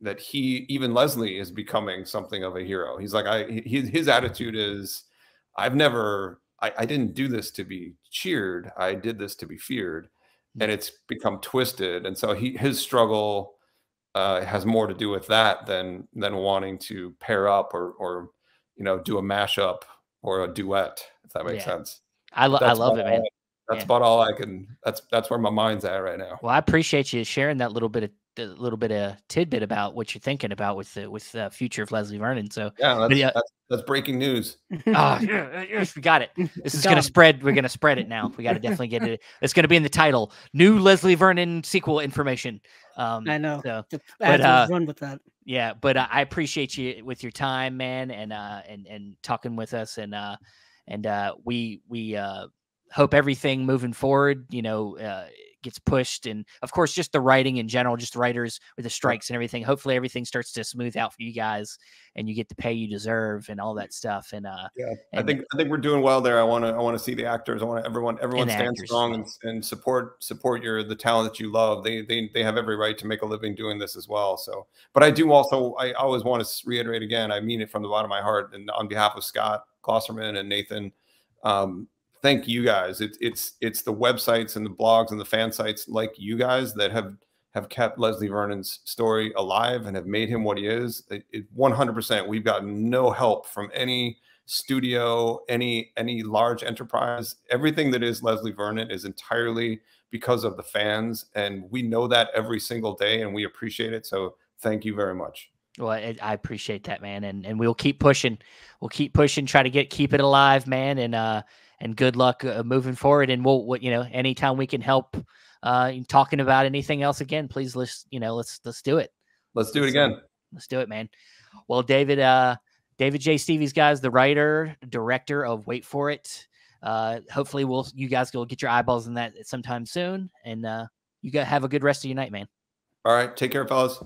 Speaker 3: that he even Leslie is becoming something of a hero. He's like I his his attitude is I've never I, I didn't do this to be cheered. I did this to be feared, and it's become twisted. And so he his struggle uh, has more to do with that than than wanting to pair up or or you know do a mashup or a duet if that makes
Speaker 1: Yeah.
Speaker 3: sense.
Speaker 1: I, lo- I love it, man.
Speaker 3: all- That's
Speaker 1: Yeah.
Speaker 3: about all I can. That's that's where my mind's at right now.
Speaker 1: Well, I appreciate you sharing that little bit of a little bit of tidbit about what you're thinking about with the with the future of Leslie Vernon. So,
Speaker 3: Yeah, that's,
Speaker 1: yeah.
Speaker 3: that's, that's breaking news.
Speaker 1: ah, yes, we got it. This is
Speaker 2: Got
Speaker 1: going to
Speaker 2: 'em.
Speaker 1: spread. We're going to spread it now. We got to definitely get it. It's going to be in the title. New Leslie Vernon sequel information. Um,
Speaker 2: I know.
Speaker 1: So
Speaker 2: The
Speaker 1: But, uh,
Speaker 2: run with that.
Speaker 1: yeah, but uh, I appreciate you with your time, man, and uh, and and talking with us, and uh, and uh, we we uh, hope everything moving forward, you know, uh, gets pushed, and of course, just the writing in general, just writers with the strikes and everything. Hopefully, everything starts to smooth out for you guys, and you get the pay you deserve, and all that stuff. And uh,
Speaker 3: Yeah, I think I think we're doing well there. I want to I want to see the actors. I want everyone everyone stand strong and, and support support your the talent that you love. They they they have every right to make a living doing this as well. So, but I do also I always want to reiterate again. I mean it from the bottom of my heart, and on behalf of Scott Glosserman and Nathan. Um, thank you guys. It's it's it's the websites and the blogs and the fan sites like you guys that have have kept Leslie Vernon's story alive and have made him what he is. It, it 100%. We've gotten no help from any studio, any any large enterprise, everything that is Leslie Vernon is entirely because of the fans, and we know that every single day, and we appreciate it. So thank you very much.
Speaker 1: Well, I, I appreciate that, man, and and we'll keep pushing. We'll keep pushing, try to get keep it alive, man, and uh and good luck uh, moving forward. And we'll, what you know, anytime we can help, uh, talking about anything else again, please let's you know let's let's do it.
Speaker 3: Let's do it again.
Speaker 1: Let's do it, man. Well, David, uh, David J. Stieve's guys, the writer, director of Wait for It. Uh, hopefully, we'll you guys will get your eyeballs in that sometime soon, and uh, you got have a good rest of your night, man.
Speaker 3: All right, take care, fellas.